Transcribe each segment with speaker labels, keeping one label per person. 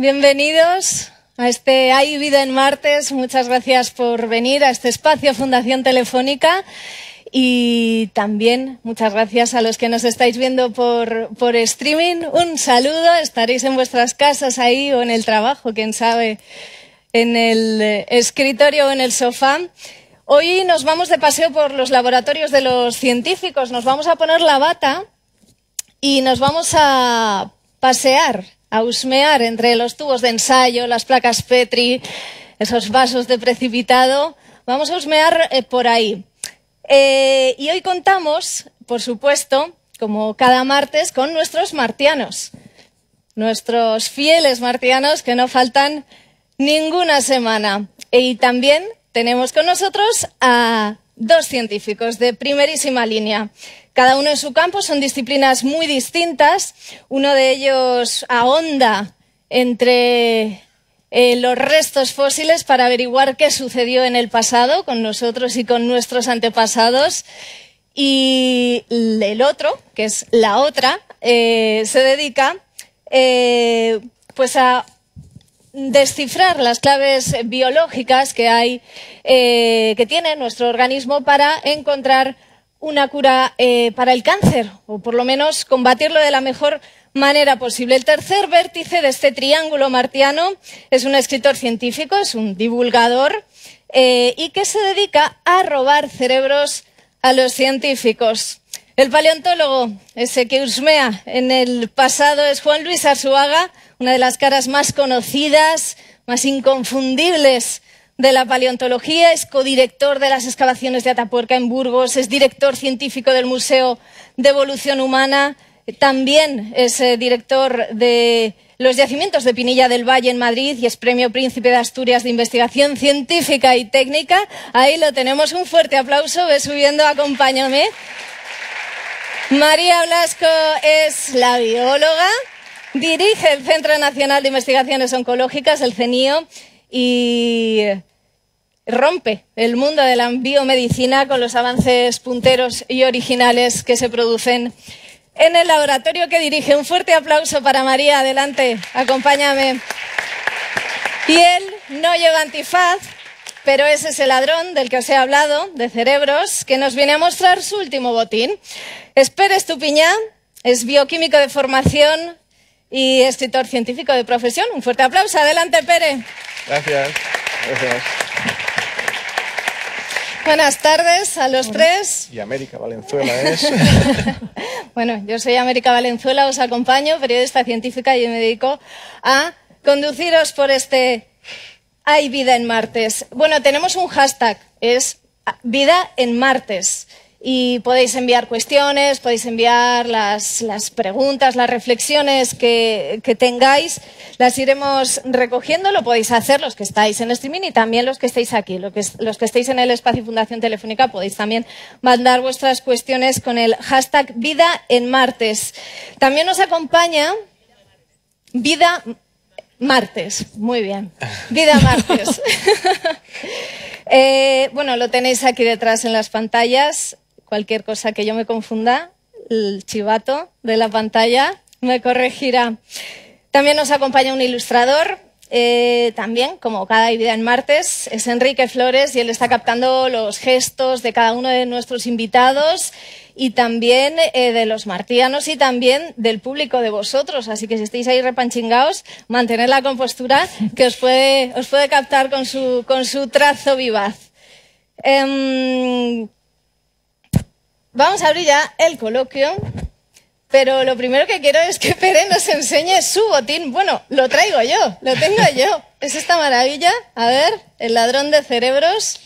Speaker 1: Bienvenidos a este Hay Vida en Martes. Muchas gracias por venir a este espacio Fundación Telefónica. Y también muchas gracias a los que nos estáis viendo por, por streaming. Un saludo, estaréis en vuestras casas ahí o en el trabajo, quién sabe, en el escritorio o en el sofá. Hoy nos vamos de paseo por los laboratorios de los científicos, nos vamos a poner la bata y nos vamos a pasear, a husmear entre los tubos de ensayo, las placas Petri, esos vasos de precipitado. Vamos a husmear eh, por ahí. Eh, y hoy contamos, por supuesto, como cada martes, con nuestros martianos, nuestros fieles martianos que no faltan ninguna semana. Y también tenemos con nosotros a dos científicos de primerísima línea. Cada uno en su campo son disciplinas muy distintas. Uno de ellos ahonda entre eh, los restos fósiles para averiguar qué sucedió en el pasado con nosotros y con nuestros antepasados. Y el otro, que es la otra, eh, se dedica eh, pues a descifrar las claves biológicas que hay, que tiene nuestro organismo para encontrar una cura para el cáncer, o por lo menos combatirlo de la mejor manera posible. El tercer vértice de este triángulo martiano es un escritor científico, es un divulgador eh, y que se dedica a robar cerebros a los científicos. El paleontólogo, ese que husmea en el pasado, es Juan Luis Arzuaga, una de las caras más conocidas, más inconfundibles de la paleontología, es codirector de las excavaciones de Atapuerca en Burgos, es director científico del Museo de Evolución Humana, también es eh, director de los yacimientos de Pinilla del Valle en Madrid y es Premio Príncipe de Asturias de Investigación Científica y Técnica. Ahí lo tenemos. Un fuerte aplauso. Ve subiendo, acompáñame. María Blasco es la bióloga, dirige el Centro Nacional de Investigaciones Oncológicas, el CENIO, y rompe el mundo de la biomedicina con los avances punteros y originales que se producen en el laboratorio que dirige. Un fuerte aplauso para María. Adelante, acompáñame. Y él no lleva antifaz, pero es ese ladrón del que os he hablado, de cerebros, que nos viene a mostrar su último botín. Es Pérez es bioquímico de formación y escritor científico de profesión. Un fuerte aplauso. Adelante, Pérez.
Speaker 2: Gracias. Gracias.
Speaker 1: Buenas tardes a los tres.
Speaker 2: Y América Valenzuela es.
Speaker 1: bueno, yo soy América Valenzuela, os acompaño, periodista científica y me dedico a conduciros por este Hay vida en martes. Bueno, tenemos un hashtag, es vida en martes y podéis enviar cuestiones, podéis enviar las, preguntas, las reflexiones que, tengáis, las iremos recogiendo, lo podéis hacer los que estáis en streaming y también los que estéis aquí, los que, los que estéis en el espacio Fundación Telefónica podéis también mandar vuestras cuestiones con el hashtag Vida en Martes. También nos acompaña Vida Martes, muy bien, Vida Martes. Eh, bueno, lo tenéis aquí detrás en las pantallas cualquier cosa que yo me confunda, el chivato de la pantalla me corregirá. También nos acompaña un ilustrador, eh, también, como cada día en martes, es Enrique Flores y él está captando los gestos de cada uno de nuestros invitados y también eh, de los martianos y también del público de vosotros. Así que si estáis ahí repanchingados, mantener la compostura que os puede, os puede captar con su, con su trazo vivaz. Em, Vamos a abrir ya el coloquio, pero lo primero que quiero es que Pere nos enseñe su botín. Bueno, lo traigo yo, lo tengo yo. Es esta maravilla. A ver, el ladrón de cerebros.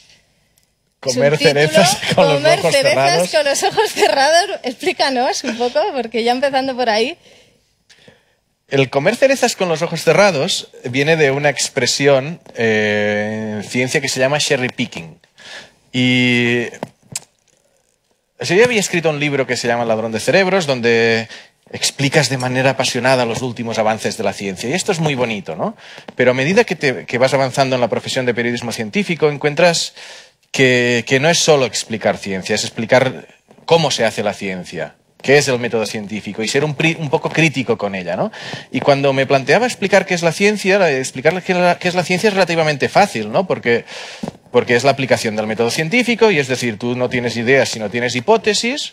Speaker 2: Comer cerezas con los ojos cerrados.
Speaker 1: con los ojos cerrados. Explícanos un poco, porque ya empezando por ahí.
Speaker 2: El comer cerezas con los ojos cerrados viene de una expresión eh, en ciencia que se llama cherry picking. Y yo había escrito un libro que se llama Ladrón de Cerebros, donde explicas de manera apasionada los últimos avances de la ciencia. Y esto es muy bonito, ¿no? Pero a medida que, vas avanzando en la profesión de periodismo científico, encuentras que, no es solo explicar ciencia, es explicar cómo se hace la ciencia. Qué es el método científico y ser un, un, poco crítico con ella. ¿no? Y cuando me planteaba explicar qué es la ciencia, explicar qué es la ciencia es relativamente fácil, ¿no? porque, porque es la aplicación del método científico y es decir, tú no tienes ideas, sino tienes hipótesis,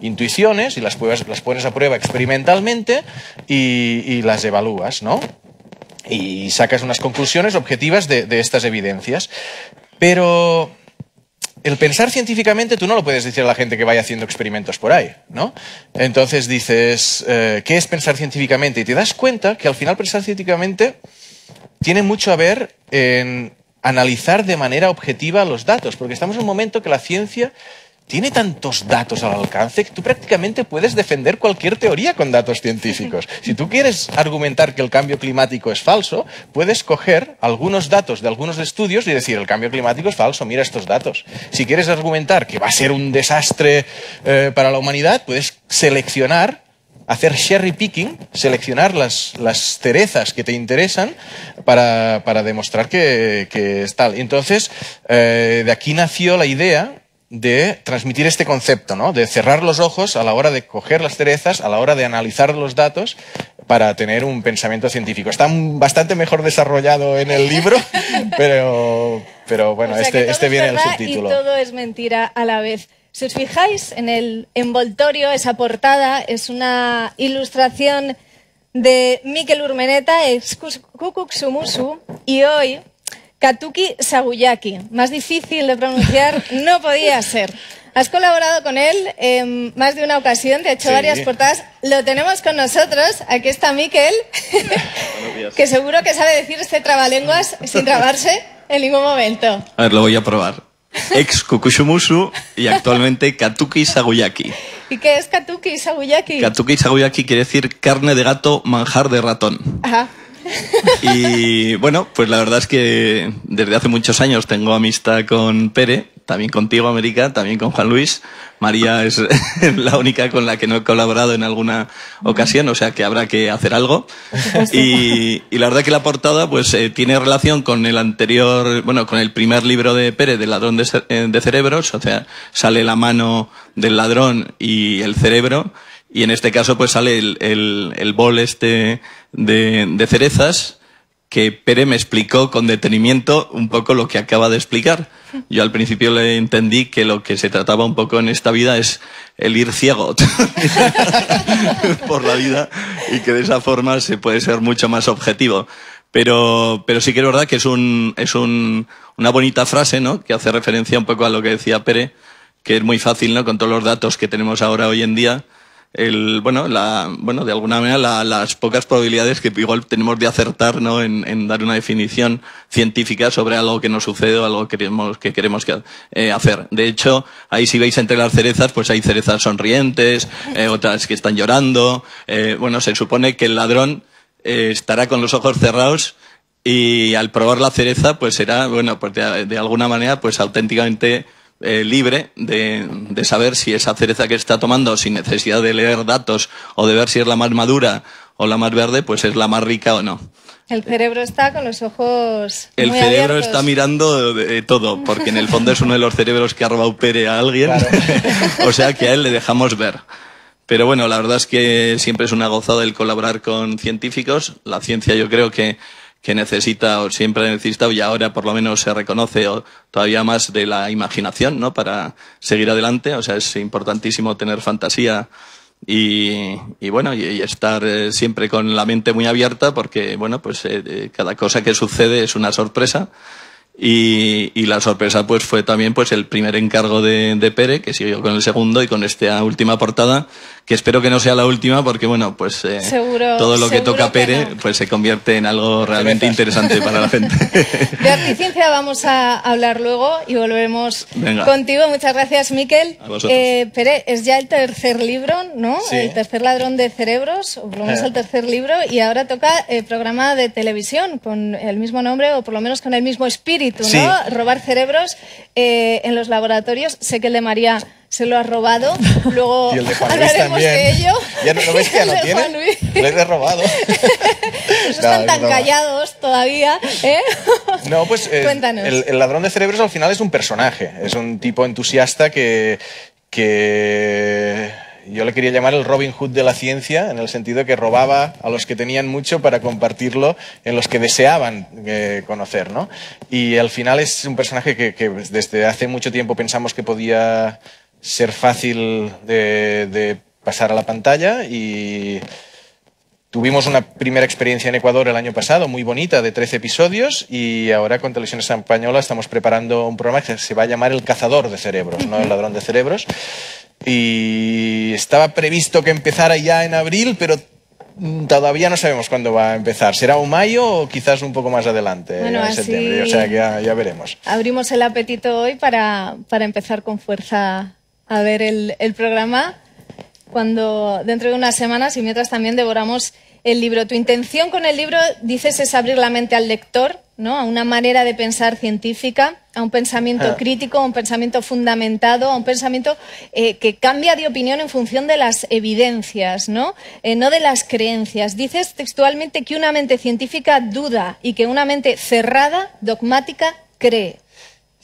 Speaker 2: intuiciones y las, las pones a prueba experimentalmente y, y las evalúas, ¿no? Y sacas unas conclusiones objetivas de, de estas evidencias. Pero el pensar científicamente tú no lo puedes decir a la gente que vaya haciendo experimentos por ahí, ¿no? Entonces dices, eh, ¿qué es pensar científicamente? Y te das cuenta que al final pensar científicamente tiene mucho a ver en analizar de manera objetiva los datos, porque estamos en un momento que la ciencia tiene tantos datos al alcance que tú prácticamente puedes defender cualquier teoría con datos científicos. Si tú quieres argumentar que el cambio climático es falso, puedes coger algunos datos de algunos estudios y decir el cambio climático es falso, mira estos datos. Si quieres argumentar que va a ser un desastre eh, para la humanidad, puedes seleccionar hacer cherry picking, seleccionar las, las cerezas que te interesan para, para demostrar que, que, es tal. Entonces, eh, de aquí nació la idea de transmitir este concepto, ¿no? de cerrar los ojos a la hora de coger las cerezas, a la hora de analizar los datos para tener un pensamiento científico. Está bastante mejor desarrollado en el libro, pero, pero bueno,
Speaker 1: o sea
Speaker 2: este, este viene en el subtítulo.
Speaker 1: Y todo es mentira a la vez. Si os fijáis en el envoltorio, esa portada es una ilustración de Mikel Urmeneta, ex Kukuksumusu, y hoy Katuki Saguyaki. Más difícil de pronunciar no podía ser. Has colaborado con él en más de una ocasión, te ha hecho
Speaker 2: Sí.
Speaker 1: varias portadas. Lo tenemos con nosotros. Aquí está Miquel, que seguro que sabe decir este trabalenguas sin trabarse en ningún momento.
Speaker 3: A ver, lo voy a probar. Ex Kukushumusu y actualmente Katuki Saguyaki.
Speaker 1: ¿Y qué es Katuki Saguyaki?
Speaker 3: Katuki Saguyaki quiere decir carne de gato, manjar de ratón.
Speaker 1: Ajá.
Speaker 3: Y bueno, pues la verdad es que desde hace muchos años tengo amistad con Pere, también contigo, América, también con Juan Luis. María es la única con la que no he colaborado en alguna ocasión, o sea que habrá que hacer algo. Y, y la verdad que la portada pues eh, tiene relación con el anterior, bueno, con el primer libro de Pere, del ladrón de, eh, de cerebros, o sea, sale la mano del ladrón y el cerebro. Y en este caso, pues sale el, el, bol este de, de cerezas que Pere me explicó con detenimiento un poco lo que acaba de explicar. Yo al principio le entendí que lo que se trataba un poco en esta vida es el ir ciego por la vida y que de esa forma se puede ser mucho más objetivo. Pero, pero sí que es verdad que es, un, es un, una bonita frase, ¿no? Que hace referencia un poco a lo que decía Pere, que es muy fácil, ¿no? Con todos los datos que tenemos ahora hoy en día, el, bueno, la, bueno, de alguna manera la- las pocas probabilidades que igual tenemos de acertar, ¿no? En, dar una definición científica sobre algo que nos sucede o algo que queremos, que eh, hacer. De hecho, ahí si veis entre las cerezas, pues hay cerezas sonrientes, eh, otras que están llorando. eh, bueno, se supone que el ladrón eh, estará con los ojos cerrados y al probar la cereza, pues será, bueno, pues de alguna manera, pues auténticamente eh, libre de, de saber si esa cereza que está tomando, sin necesidad de leer datos o de ver si es la más madura o la más verde, pues es la más rica o no.
Speaker 1: El cerebro está con los ojos.
Speaker 3: El
Speaker 1: muy
Speaker 3: cerebro
Speaker 1: abiertos.
Speaker 3: está mirando de, de todo, porque en el fondo es uno de los cerebros que ha robado Pere a alguien, o sea que a él le dejamos ver. Pero bueno, la verdad es que siempre es una gozada el colaborar con científicos. La ciencia yo creo que, que necesita o siempre ha necesitado y ahora por lo menos se reconoce o todavía más de la imaginación, ¿no? Para seguir adelante. O sea, es importantísimo tener fantasía y, bueno, y, estar eh, siempre con la mente muy abierta porque, bueno, pues eh, cada cosa que sucede es una sorpresa. Y, y la sorpresa pues fue también pues el primer encargo de, de Pere, que siguió con el segundo y con esta última portada, que espero que no sea la última porque bueno, pues eh,
Speaker 1: Seguro-
Speaker 3: todo lo que toca
Speaker 1: que
Speaker 3: Pere
Speaker 1: no.
Speaker 3: pues se convierte en algo realmente interesante para la gente.
Speaker 1: De articiencia vamos a hablar luego y volveremos
Speaker 3: Venga.
Speaker 1: contigo. Muchas gracias, Miquel.
Speaker 3: A vosotros.
Speaker 1: Eh, Pere, es ya el tercer libro, ¿no?
Speaker 2: Sí.
Speaker 1: El tercer ladrón de cerebros, o por lo menos
Speaker 2: Eh.
Speaker 1: el tercer libro, y ahora toca el programa de televisión con el mismo nombre o por lo menos con el mismo espíritu, ¿no?
Speaker 2: Sí.
Speaker 1: Robar cerebros eh, en los laboratorios. Sé que el de María se lo ha robado. Luego
Speaker 2: Y el de Juan Luis
Speaker 1: hablaremos
Speaker 2: también.
Speaker 1: de ello.
Speaker 2: ¿Ya no, ¿no ves que ya no tiene?
Speaker 1: Luis.
Speaker 2: Lo he robado.
Speaker 1: Esos están tan callados todavía, ¿eh?
Speaker 2: No, pues eh,
Speaker 1: Cuéntanos.
Speaker 2: el, el ladrón de cerebros al final es un personaje, es un tipo entusiasta que, que yo le quería llamar el Robin Hood de la ciencia, en el sentido que robaba a los que tenían mucho para compartirlo en los que deseaban eh, conocer, ¿no? Y al final es un personaje que, que desde hace mucho tiempo pensamos que podía ser fácil de, de pasar a la pantalla y Tuvimos una primera experiencia en Ecuador el año pasado, muy bonita, de 13 episodios, y ahora con Televisión Española estamos preparando un programa que se va a llamar El Cazador de Cerebros, no El Ladrón de Cerebros. Y estaba previsto que empezara ya en abril, pero todavía no sabemos cuándo va a empezar. ¿Será un mayo o quizás un poco más adelante,
Speaker 1: bueno,
Speaker 2: en septiembre? O sea, que ya, ya, veremos.
Speaker 1: Abrimos el apetito hoy para, para empezar con fuerza a ver el, el programa cuando dentro de unas semanas y mientras también devoramos el libro. Tu intención con el libro, dices, es abrir la mente al lector, ¿no? A una manera de pensar científica, a un pensamiento
Speaker 2: Ah.
Speaker 1: crítico, a un pensamiento fundamentado, a un pensamiento eh, que cambia de opinión en función de las evidencias, ¿no? Eh, no de las creencias. Dices textualmente que una mente científica duda y que una mente cerrada, dogmática, cree.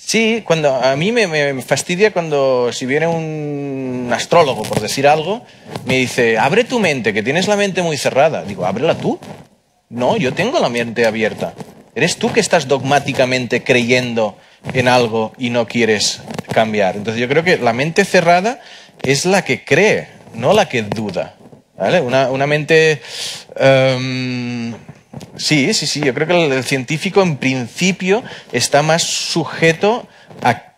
Speaker 2: Sí, cuando a mí me, fastidia cuando si viene un astrólogo, por decir algo, me dice, abre tu mente, que tienes la mente muy cerrada. Digo, ábrela tú. No, yo tengo la mente abierta. Eres tú que estás dogmáticamente creyendo en algo y no quieres cambiar. Entonces yo creo que la mente cerrada es la que cree, no la que duda. ¿Vale? Una, una mente... em, Sí, sí, sí. Yo creo que el, científico en principio está más sujeto a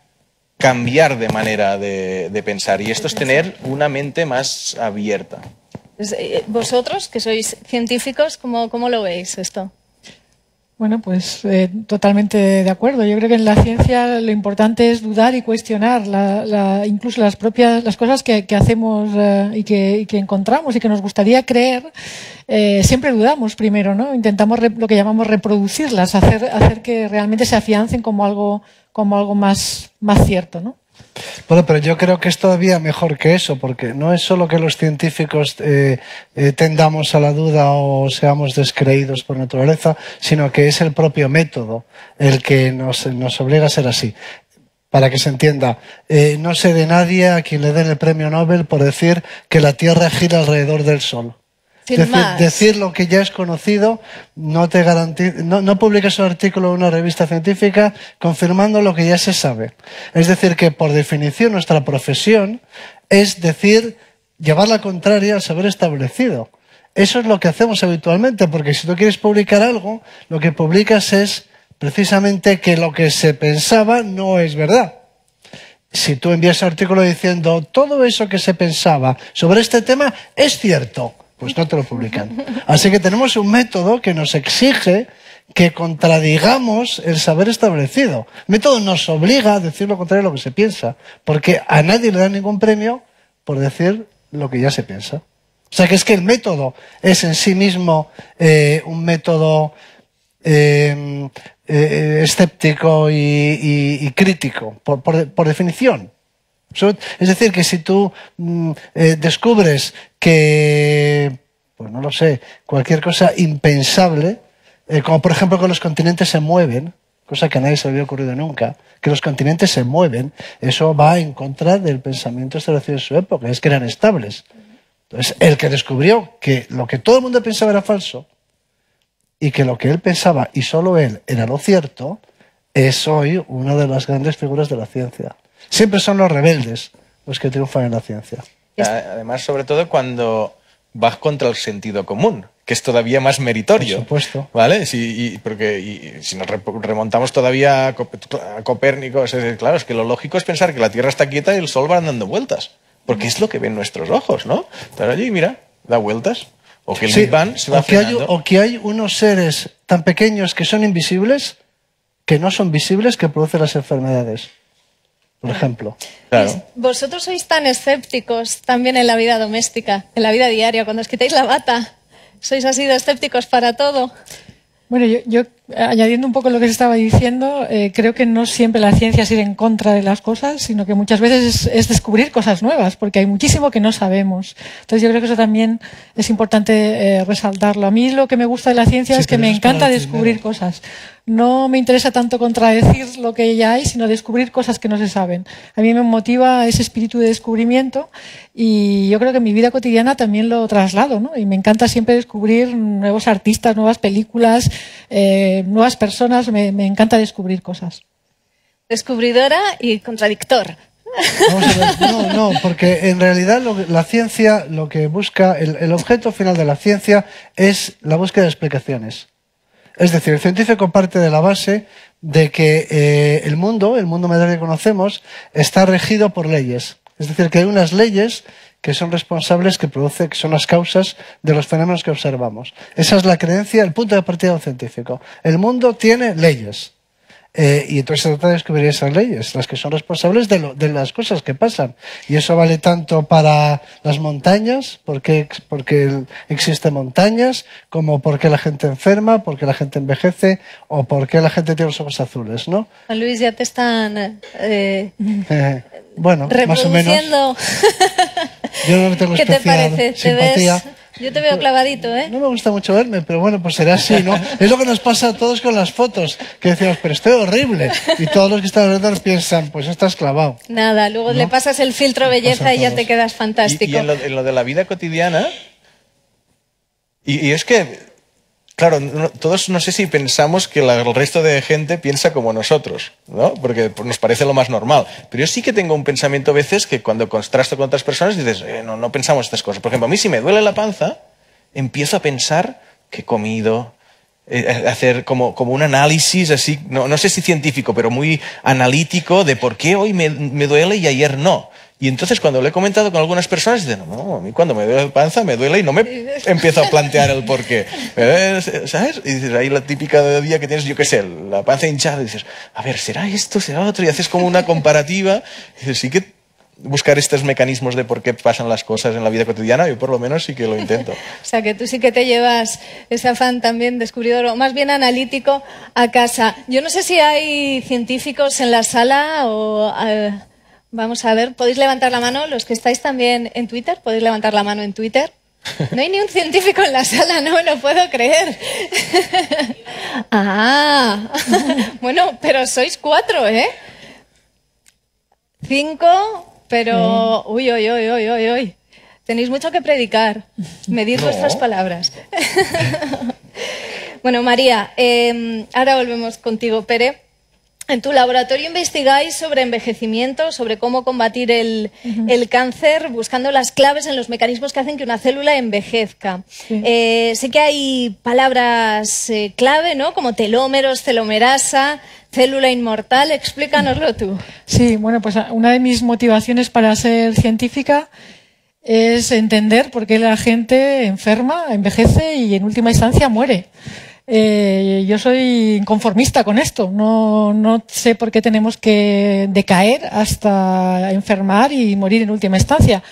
Speaker 2: cambiar de manera de, de pensar y esto es tener una mente más abierta.
Speaker 1: Pues, eh, Vosotros, que sois científicos, ¿cómo, cómo lo veis esto?
Speaker 4: Bueno, pues eh, totalmente de acuerdo. Yo creo que en la ciencia lo importante es dudar y cuestionar la, la, incluso las propias las cosas que, hacemos eh, y, que, y, que, encontramos y que nos gustaría creer. Eh, siempre dudamos primero, ¿no? Intentamos re, lo que llamamos reproducirlas, hacer, hacer que realmente se afiancen como algo como algo más más cierto, ¿no?
Speaker 5: Bueno, pero yo creo que es todavía mejor que eso, porque no es solo que los científicos eh, eh, tendamos a la duda o seamos descreídos por naturaleza, sino que es el propio método el que nos, nos obliga a ser así. Para que se entienda, eh, no sé de nadie a quien le den el premio Nobel por decir que la Tierra gira alrededor del Sol. Decir, lo que ya es conocido no te garantiza, no, no publicas un artículo en una revista científica confirmando lo que ya se sabe. Es decir, que por definición nuestra profesión es decir, llevar la contraria al saber establecido. Eso es lo que hacemos habitualmente, porque si tú quieres publicar algo, lo que publicas es precisamente que lo que se pensaba no es verdad. Si tú envías un artículo diciendo todo eso que se pensaba sobre este tema es cierto, pues no te lo publican. Así que tenemos un método que nos exige que contradigamos el saber establecido. El método nos obliga a decir lo contrario de lo que se piensa, porque a nadie le dan ningún premio por decir lo que ya se piensa. O sea que es que el método es en sí mismo eh, un método eh, eh, escéptico y, crítico, por definición. Es decir, que si tú mm, eh, descubres que, pues no lo sé, cualquier cosa impensable, eh, como por ejemplo que los continentes se mueven, cosa que a nadie se había ocurrido nunca, que los continentes se mueven, eso va en contra del pensamiento establecido en su época, es que eran estables. Entonces, el que descubrió que lo que todo el mundo pensaba era falso y que lo que él pensaba y solo él era lo cierto, es hoy una de las grandes figuras de la ciencia. Siempre son los rebeldes los que triunfan en la ciencia.
Speaker 2: Además, sobre todo cuando vas contra el sentido común, que es todavía más meritorio.
Speaker 5: Por supuesto.
Speaker 2: ¿Vale? Si, y, porque y, si nos remontamos todavía a, Copérnico, es, claro, es que lo lógico es pensar que la Tierra está quieta y el Sol va dando vueltas. Porque es lo que ven nuestros ojos, ¿no? Pero allí, mira, da vueltas. O que el
Speaker 5: sí,
Speaker 2: Big Bang se va
Speaker 5: o que, hay, o que hay unos seres tan pequeños que son invisibles, que no son visibles, que producen las enfermedades por ejemplo.
Speaker 2: Claro.
Speaker 1: Vosotros sois tan escépticos también en la vida doméstica, en la vida diaria, cuando os quitáis la bata. ¿Sois así de escépticos para todo?
Speaker 4: Bueno, yo, yo añadiendo un poco lo que se estaba diciendo, eh, creo que no siempre la ciencia es ir en contra de las cosas, sino que muchas veces es, es, descubrir cosas nuevas, porque hay muchísimo que no sabemos. Entonces yo creo que eso también es importante eh, resaltarlo. A mí lo que me gusta de la ciencia
Speaker 5: Sí,
Speaker 4: es que me encanta descubrir
Speaker 5: primero.
Speaker 4: cosas. No me interesa tanto contradecir lo que ya hay, sino descubrir cosas que no se saben. A mí me motiva ese espíritu de descubrimiento y yo creo que en mi vida cotidiana también lo traslado, ¿no? Y me encanta siempre descubrir nuevos artistas, nuevas películas, eh, nuevas personas, me, me encanta descubrir cosas.
Speaker 1: Descubridora y contradictor.
Speaker 5: Vamos a ver, no, no, porque en realidad lo que- la ciencia lo que busca, el, el objeto final de la ciencia es la búsqueda de explicaciones. Es decir, el científico parte de la base de que eh, el mundo, el mundo material que conocemos, está regido por leyes. Es decir, que hay unas leyes que son responsables, que produce, que son las causas de los fenómenos que observamos. Esa es la creencia, el punto de partida de un científico. El mundo tiene leyes. Eh, y entonces se trata de descubrir esas leyes, las que son responsables de, lo- de las cosas que pasan. Y eso vale tanto para las montañas, porque, porque existen montañas, como porque la gente enferma, porque la gente envejece, o porque la gente tiene los ojos azules, ¿no?
Speaker 1: Juan Luis, ya te están eh,
Speaker 5: Eh, bueno, más o menos. Yo no tengo
Speaker 1: ¿Qué te parece? ¿Te ves? Yo te veo clavadito, ¿eh?
Speaker 5: No me gusta mucho verme, pero bueno, pues será así, ¿no? Es lo que nos pasa a todos con las fotos, que decimos, pero estoy horrible. Y todos los que están alrededor piensan, pues estás clavado.
Speaker 1: Nada, luego le pasas el filtro belleza y ya te quedas
Speaker 2: Y,
Speaker 1: fantástico.
Speaker 2: y en, lo, en lo de la vida cotidiana, y, y es que, claro, todos no sé si pensamos que el resto de gente piensa como nosotros, ¿no? Porque nos parece lo más normal. Pero yo sí que tengo un pensamiento a veces que cuando contrasto con otras personas dices, eh, no, no pensamos estas cosas. Por ejemplo, a mí si me duele la panza, empiezo a pensar que he comido, eh, hacer como, como un análisis así, no, no sé si científico, pero muy analítico de por qué hoy me, me duele y ayer no. Y entonces cuando lo he comentado con algunas personas, dicen, no, a mí cuando me duele la panza me duele y no me empiezo a plantear el por qué. ¿Sabes? Y dices, ahí la típica día que tienes, yo qué sé, la panza hinchada, y dices, a ver, ¿será esto, será otro? Y haces como una comparativa. Y dices, sí que buscar estos mecanismos de por qué pasan las cosas en la vida cotidiana, yo por lo menos sí que lo intento.
Speaker 1: O sea, que tú sí que te llevas ese afán también descubridor, o más bien analítico, a casa. Yo no sé si hay científicos en la sala o... eh, vamos a ver, ¿podéis levantar la mano? Los que estáis también en Twitter, ¿podéis levantar la mano en Twitter? No hay ni un científico en la sala, no me lo puedo creer. ah, bueno, pero sois cuatro, ¿eh? Cinco, pero... Uy, uy, uy, uy, uy, uy. Tenéis mucho que predicar. Medir
Speaker 2: No.
Speaker 1: vuestras palabras. bueno, María, eh, ahora volvemos contigo, Pere. En tu laboratorio investigáis sobre envejecimiento, sobre cómo combatir el, el cáncer, buscando las claves en los mecanismos que hacen que una célula envejezca. Eh, sé que hay palabras eh, clave, ¿no? Como telómeros, telomerasa, célula inmortal. Explícanoslo tú.
Speaker 4: Sí, bueno, pues una de mis motivaciones para ser científica es entender por qué la gente enferma, envejece y en última instancia muere. Eh, yo soy inconformista con esto. No, no sé por qué tenemos que decaer hasta enfermar y morir en última instancia.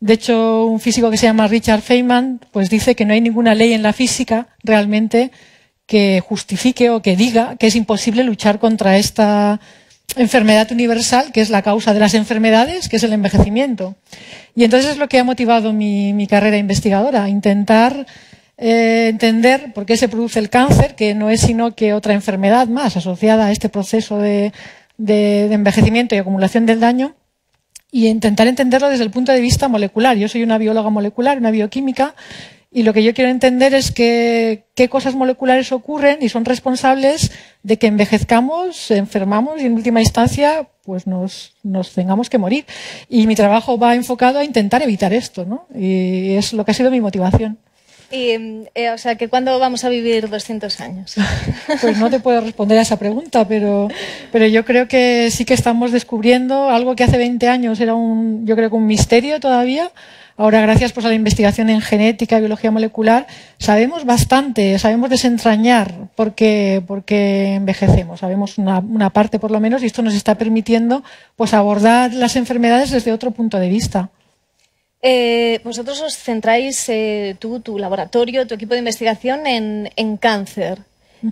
Speaker 4: De hecho, un físico que se llama Richard Feynman pues dice que no hay ninguna ley en la física realmente que justifique o que diga que es imposible luchar contra esta enfermedad universal, que es la causa de las enfermedades, que es el envejecimiento. Y entonces es lo que ha motivado mi, mi carrera investigadora, intentar eh, entender por qué se produce el cáncer, que no es sino que otra enfermedad más asociada a este proceso de, envejecimiento y acumulación del daño, y intentar entenderlo desde el punto de vista molecular. Yo soy una bióloga molecular, una bioquímica, y lo que yo quiero entender es que, qué cosas moleculares ocurren y son responsables de que envejezcamos, enfermamos y en última instancia pues nos tengamos que morir. Y mi trabajo va enfocado a intentar evitar esto, ¿no? Y es lo que ha sido mi motivación.
Speaker 1: Y, eh, o sea, que ¿cuándo vamos a vivir 200 años?
Speaker 4: Pues no te puedo responder a esa pregunta, pero, pero yo creo que sí que estamos descubriendo algo que hace 20 años era un, yo creo que un misterio todavía. Ahora, gracias pues, a la investigación en genética y biología molecular, sabemos bastante, sabemos desentrañar por qué, por qué envejecemos. Sabemos una, una parte por lo menos y esto nos está permitiendo pues, abordar las enfermedades desde otro punto de vista.
Speaker 1: Eh, vosotros os centráis, eh, tú, tu laboratorio, tu equipo de investigación, en, en cáncer.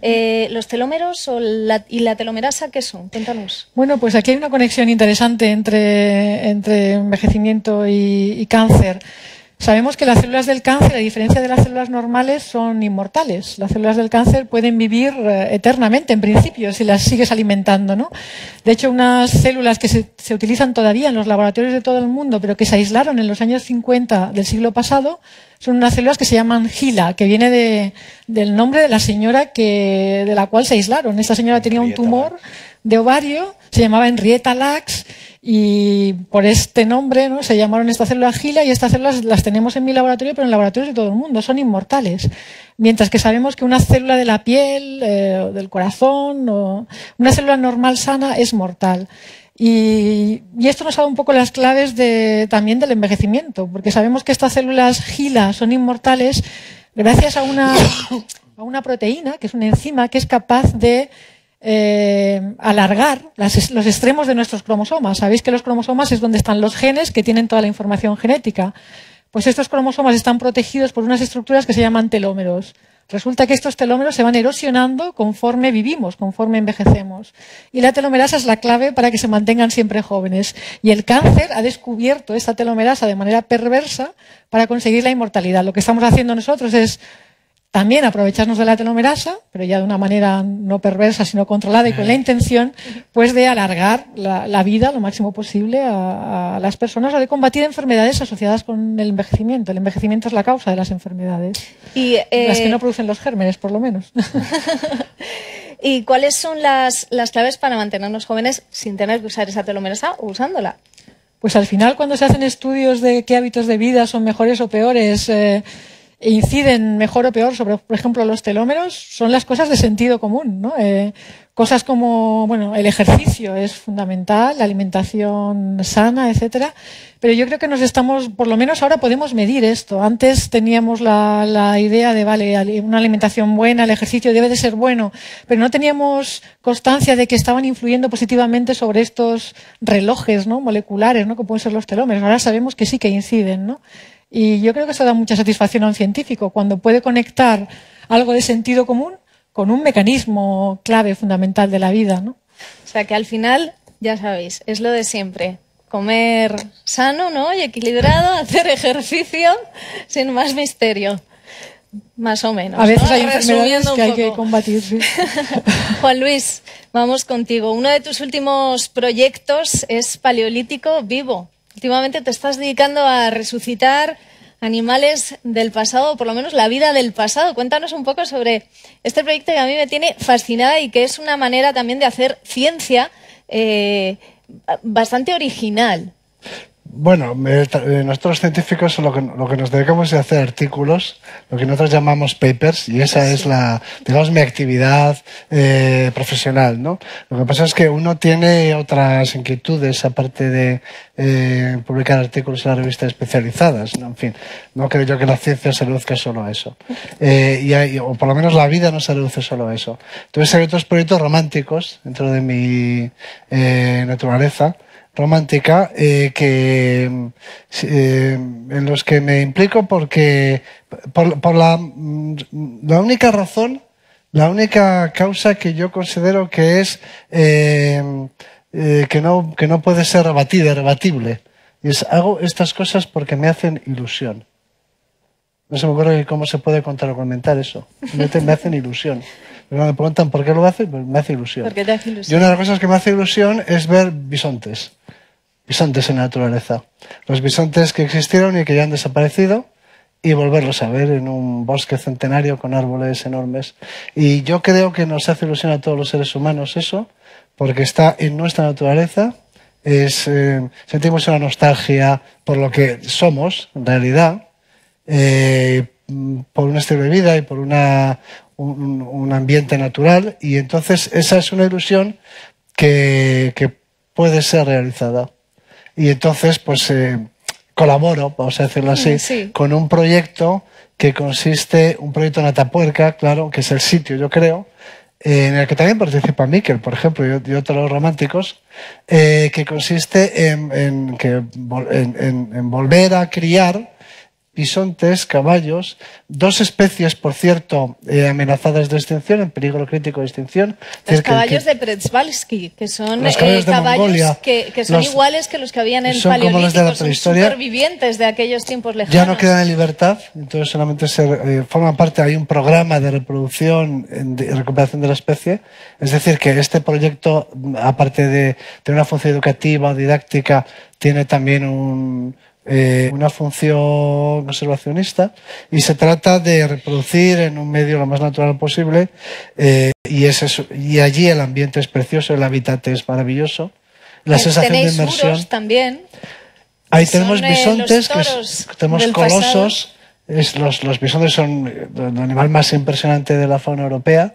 Speaker 1: Eh, ¿Los telómeros o la- y la telomerasa qué son? Cuéntanos.
Speaker 4: Bueno, pues aquí hay una conexión interesante entre, entre envejecimiento y, y cáncer. Sabemos que las células del cáncer, a diferencia de las células normales, son inmortales. Las células del cáncer pueden vivir eh, eternamente, en principio, si las sigues alimentando. ¿no? De hecho, unas células que se, se, utilizan todavía en los laboratorios de todo el mundo, pero que se aislaron en los años 50 del siglo pasado, son unas células que se llaman GILA, que viene de, del nombre de la señora que, de la cual se aislaron. Esta señora tenía un tumor de ovario, se llamaba Henrietta Lacks, y por este nombre ¿no? se llamaron estas células GILA y estas células las tenemos en mi laboratorio, pero en laboratorios de todo el mundo, son inmortales. Mientras que sabemos que una célula de la piel, eh, del corazón, o una célula normal sana es mortal. Y, esto nos da un poco las claves de, también del envejecimiento, porque sabemos que estas células GILA son inmortales gracias a una, a una proteína, que es una enzima, que es capaz de eh, alargar los extremos de nuestros cromosomas. Sabéis que los cromosomas es donde están los genes que tienen toda la información genética. Pues estos cromosomas están protegidos por unas estructuras que se llaman telómeros. Resulta que estos telómeros se van erosionando conforme vivimos, conforme envejecemos. Y la telomerasa es la clave para que se mantengan siempre jóvenes. Y el cáncer ha descubierto esta telomerasa de manera perversa para conseguir la inmortalidad. Lo que estamos haciendo nosotros es también aprovecharnos de la telomerasa, pero ya de una manera no perversa, sino controlada y con la intención, pues de alargar la, la vida lo máximo posible a, a, las personas o de combatir enfermedades asociadas con el envejecimiento. El envejecimiento es la causa de las enfermedades. Y, eh... Las que no producen los gérmenes, por lo menos.
Speaker 1: ¿Y cuáles son las, las claves para mantenernos jóvenes sin tener que usar esa telomerasa o usándola?
Speaker 4: Pues al final, cuando se hacen estudios de qué hábitos de vida son mejores o peores, eh, inciden mejor o peor sobre, por ejemplo, los telómeros, son las cosas de sentido común, ¿no? Eh, cosas como, bueno, el ejercicio es fundamental, la alimentación sana, etcétera. Pero yo creo que nos estamos, por lo menos ahora podemos medir esto. Antes teníamos la, la idea de, vale, una alimentación buena, el ejercicio debe de ser bueno, pero no teníamos constancia de que estaban influyendo positivamente sobre estos relojes, ¿no? Moleculares, ¿no? Que pueden ser los telómeros. Ahora sabemos que sí que inciden, ¿no? Y yo creo que eso da mucha satisfacción a un científico cuando puede conectar algo de sentido común con un mecanismo clave fundamental de la vida, ¿no?
Speaker 1: O sea que al final, ya sabéis, es lo de siempre. Comer sano, ¿no? Y equilibrado, hacer ejercicio sin más misterio. Más o menos.
Speaker 4: A veces ¿no? hay enfermedades que hay que combatir. Sí.
Speaker 1: Juan Luis, vamos contigo. Uno de tus últimos proyectos es Paleolítico Vivo. Últimamente te estás dedicando a resucitar animales del pasado, por lo menos la vida del pasado. Cuéntanos un poco sobre este proyecto que a mí me tiene fascinada y que es una manera también de hacer ciencia eh, bastante original.
Speaker 5: Bueno, eh, nosotros científicos lo que, lo que nos dedicamos es hacer artículos, lo que nosotros llamamos papers, y esa es la, digamos, mi actividad eh, profesional, ¿no? Lo que pasa es que uno tiene otras inquietudes aparte de eh, publicar artículos en las revistas especializadas, ¿no? En fin, no creo yo que la ciencia se reduzca solo a eso. Eh, y hay, o por lo menos la vida no se reduce solo a eso. Entonces hay otros proyectos románticos dentro de mi eh, naturaleza, romántica eh, que eh, en los que me implico porque por, la, la, única razón la única causa que yo considero que es eh, que no que no puede ser rebatida rebatible. Y es hago estas cosas porque me hacen ilusión. No se me ocurre cómo se puede contraargumentar eso. Me hacen ilusión me preguntan por qué lo hace, pues me hace ilusión.
Speaker 1: ¿Por qué te hace ilusión?
Speaker 5: Y una de las cosas que me hace ilusión es ver bisontes. Bisontes en la naturaleza. Los bisontes que existieron y que ya han desaparecido y volverlos a ver en un bosque centenario con árboles enormes. Y yo creo que nos hace ilusión a todos los seres humanos eso, porque está en nuestra naturaleza. Es, eh, sentimos una nostalgia por lo que somos, en realidad, eh, por un estilo de vida y por una, un, un, ambiente natural y entonces esa es una ilusión que, que puede ser realizada. Y entonces pues eh, colaboro, vamos a decirlo así, sí. con un proyecto que consiste, un proyecto en Atapuerca, claro, que es el sitio, yo creo, eh, en el que también participa Miquel, por ejemplo, y, y otros románticos, eh, que consiste en, en, que, en, en volver a criar bisontes, caballos, dos especies, por cierto, eh, amenazadas de extinción, en peligro crítico de extinción.
Speaker 1: Los caballos de Przewalski, que son
Speaker 5: los caballos,
Speaker 1: eh, caballos que, que, son los, iguales que los que habían en
Speaker 5: son como los de la prehistoria.
Speaker 1: son supervivientes de aquellos tiempos lejanos.
Speaker 5: Ya no quedan en libertad, entonces solamente se, eh, forman parte, hay un programa de reproducción y recuperación de la especie, es decir, que este proyecto, aparte de tener una función educativa o didáctica, tiene también un, eh, una función conservacionista y se trata de reproducir en un medio lo más natural posible eh, y, es eso, y allí el ambiente es precioso, el hábitat es maravilloso, la sensación de inmersión.
Speaker 1: también.
Speaker 5: Ahí tenemos bisontes, que es, tenemos colosos, es, los, los bisontes son el animal más impresionante de la fauna europea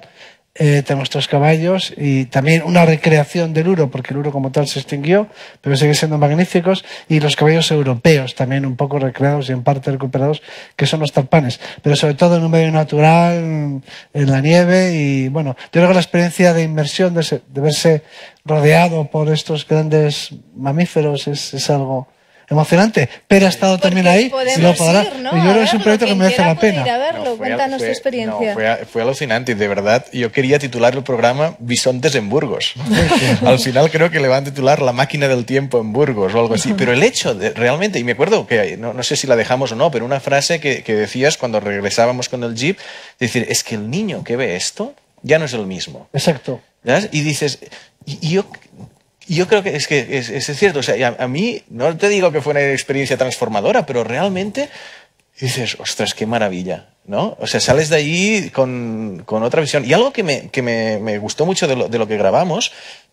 Speaker 5: eh, tenemos tres caballos y también una recreación del uro, porque el uro como tal se extinguió, pero siguen siendo magníficos, y los caballos europeos también un poco recreados y en parte recuperados, que son los tarpanes, pero sobre todo en un medio natural, en la nieve, y bueno, yo creo que la experiencia de inmersión, de, de verse rodeado por estos grandes mamíferos es, es algo emocionante. Pero ha estado también ahí y lo podrá.
Speaker 1: Ir, ¿no?
Speaker 5: Yo creo que es un proyecto que merece la pena.
Speaker 1: Ir a verlo.
Speaker 2: No, fue,
Speaker 1: Cuéntanos
Speaker 2: fue,
Speaker 1: tu experiencia.
Speaker 2: No, fue, fue, alucinante y de verdad yo quería titular el programa Bisontes en Burgos. Al final creo que le van a titular La máquina del tiempo en Burgos o algo así. Pero el hecho de realmente, y me acuerdo que no, no sé si la dejamos o no, pero una frase que, que decías cuando regresábamos con el jeep, decir, es que el niño que ve esto ya no es el mismo.
Speaker 5: Exacto.
Speaker 2: Y dices, y yo yo creo que es que es, es cierto. O sea, a, a, mí, no te digo que fue una experiencia transformadora, pero realmente dices, ostras, qué maravilla, ¿no? O sea, sales de ahí con, con otra visión. Y algo que me, que me, me gustó mucho de lo, de lo, que grabamos,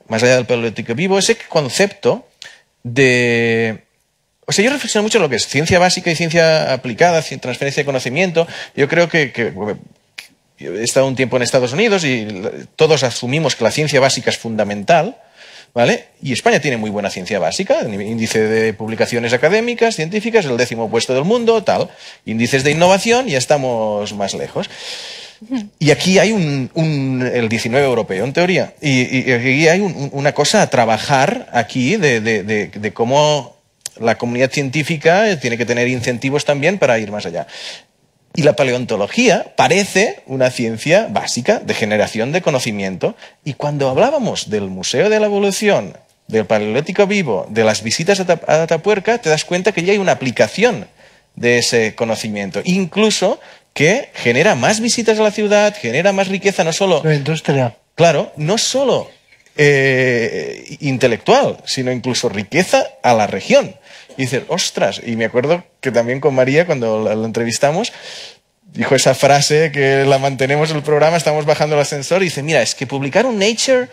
Speaker 2: más allá del paleolítico vivo, ese concepto de... O sea, yo reflexiono mucho en lo que es ciencia básica y ciencia aplicada, transferencia de conocimiento. Yo creo que he estado un tiempo en Estados Unidos y todos asumimos que la ciencia básica es fundamental. ¿Vale? Y España tiene muy buena ciencia básica, índice de publicaciones académicas, científicas, el décimo puesto del mundo, tal. Índices de innovación, ya estamos más lejos. Y aquí hay un, un, el 19 europeo, en teoría. Y, y aquí hay un, una cosa a trabajar aquí de, de, de, de cómo la comunidad científica tiene que tener incentivos también para ir más allá. Y la paleontología parece una ciencia básica de generación de conocimiento. Y cuando hablábamos del Museo de la Evolución, del Paleolítico Vivo, de las visitas a Atapuerca, te das cuenta que ya hay una aplicación de ese conocimiento. Incluso que genera más visitas a la ciudad, genera más riqueza, no solo...
Speaker 5: La industria.
Speaker 2: Claro, no solo eh, intelectual, sino incluso riqueza a la región. Y dices, ostras, y me acuerdo que también con María, cuando la, la entrevistamos, dijo esa frase que la mantenemos en el programa, estamos bajando el ascensor y dice, mira, es que publicar un Nature,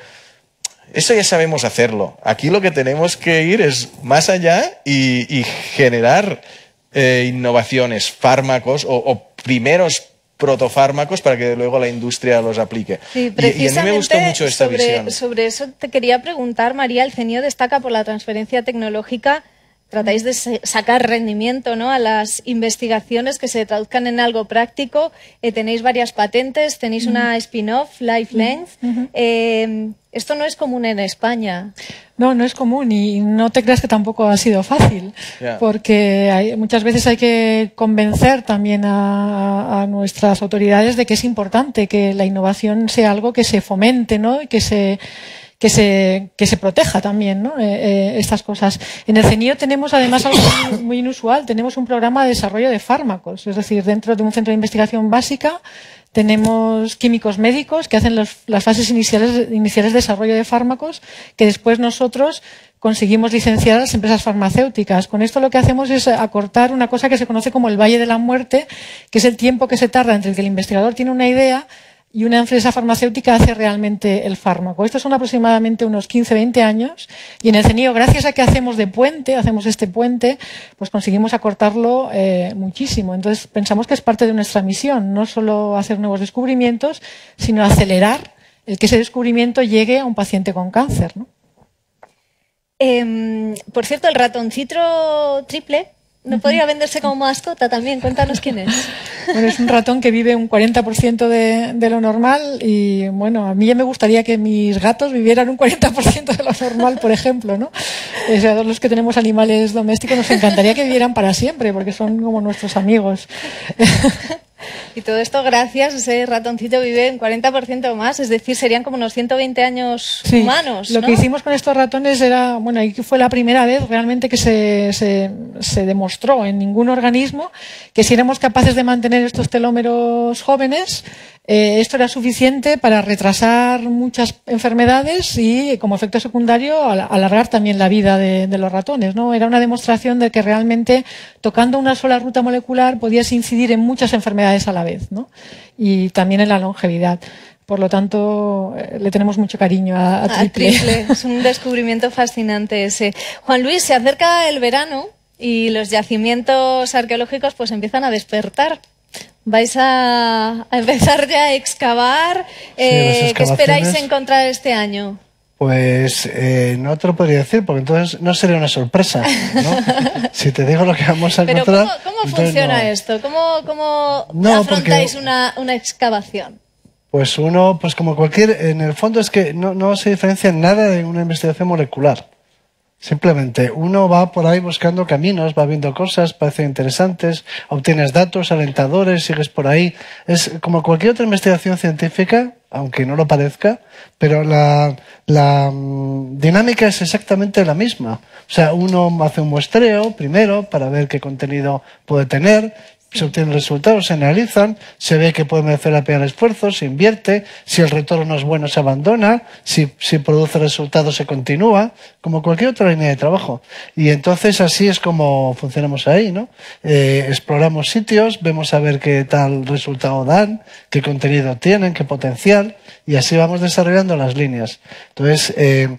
Speaker 2: eso ya sabemos hacerlo. Aquí lo que tenemos que ir es más allá y, y generar eh, innovaciones, fármacos o, o, primeros protofármacos para que luego la industria los aplique.
Speaker 1: Sí,
Speaker 2: y, y, a mí me gustó mucho esta
Speaker 1: sobre,
Speaker 2: visión.
Speaker 1: Sobre eso te quería preguntar, María, el CENIO destaca por la transferencia tecnológica tratáis de sacar rendimiento ¿no? a las investigaciones que se traduzcan en algo práctico. Eh, tenéis varias patentes, tenéis una spin-off, Life Length. Uh -huh. eh, esto no es común en España.
Speaker 4: No, no es común y no te creas que tampoco ha sido fácil, yeah. porque hay, muchas veces hay que convencer también a, a, nuestras autoridades de que es importante que la innovación sea algo que se fomente, ¿no? Y que se que se, que se proteja también ¿no? eh, eh, estas cosas. En el CENIO tenemos además algo muy, inusual, tenemos un programa de desarrollo de fármacos, es decir, dentro de un centro de investigación básica tenemos químicos médicos que hacen los, las fases iniciales, iniciales de desarrollo de fármacos que después nosotros conseguimos licenciar a las empresas farmacéuticas. Con esto lo que hacemos es acortar una cosa que se conoce como el Valle de la Muerte, que es el tiempo que se tarda entre el que el investigador tiene una idea y una empresa farmacéutica hace realmente el fármaco. Estos son aproximadamente unos 15-20 años y en el CENIO, gracias a que hacemos de puente, hacemos este puente, pues conseguimos acortarlo eh, muchísimo. Entonces pensamos que es parte de nuestra misión, no solo hacer nuevos descubrimientos, sino acelerar el que ese descubrimiento llegue a un paciente con cáncer.
Speaker 1: Eh, por cierto, el ratoncito triple ¿No podría venderse como mascota también? Cuéntanos quién es.
Speaker 4: Bueno, es un ratón que vive un 40% de, lo normal y bueno, a mí ya me gustaría que mis gatos vivieran un 40% de lo normal, por ejemplo, ¿no? O sea, los que tenemos animales domésticos nos encantaría que vivieran para siempre porque son como nuestros amigos.
Speaker 1: Y todo esto gracias, ese ratoncito vive un 40% más, es decir, serían como unos 120 años
Speaker 4: Sí,
Speaker 1: humanos.
Speaker 4: Lo que hicimos con estos ratones era, bueno, ahí fue la primera vez realmente que se, se, se demostró en ningún organismo que si éramos capaces de mantener estos telómeros jóvenes, eh, esto era suficiente para retrasar muchas enfermedades y, como efecto secundario, al- alargar también la vida de, de los ratones. ¿no? Era una demostración de que realmente tocando una sola ruta molecular podías incidir en muchas enfermedades a la vez ¿no? y también en la longevidad. Por lo tanto, eh, le tenemos mucho cariño a, a
Speaker 1: A
Speaker 4: Triple.
Speaker 1: triple. Es un descubrimiento fascinante ese. Juan Luis, se acerca el verano y los yacimientos arqueológicos pues empiezan a despertar. Vais a, a empezar ya a excavar. Eh, ¿Qué esperáis encontrar este año?
Speaker 5: Pues eh, no te lo podría decir, porque entonces no sería una sorpresa, ¿no? si te digo lo que vamos a
Speaker 1: Pero
Speaker 5: encontrar...
Speaker 1: ¿cómo, funciona
Speaker 5: no.
Speaker 1: esto? ¿Cómo, cómo
Speaker 5: No,
Speaker 1: afrontáis
Speaker 5: porque-
Speaker 1: una, una excavación?
Speaker 5: Pues uno, pues como cualquier, en el fondo es que no, no se diferencia en nada de una investigación molecular. Simplemente uno va por ahí buscando caminos, va viendo cosas, parecen interesantes, obtienes datos alentadores, sigues por ahí. Es como cualquier otra investigación científica, aunque no lo parezca, pero la, la mm, dinámica es exactamente la misma. O sea, uno hace un muestreo primero para ver qué contenido puede tener, se obtienen resultados, se analizan, se ve que puede merecer la pena el esfuerzo, se invierte, si el retorno no es bueno se abandona, si, si produce resultados se continúa, como cualquier otra línea de trabajo. Y entonces así es como funcionamos ahí, ¿no? Eh, exploramos sitios, vemos a ver qué tal resultado dan, qué contenido tienen, qué potencial, y así vamos desarrollando las líneas. Entonces, eh,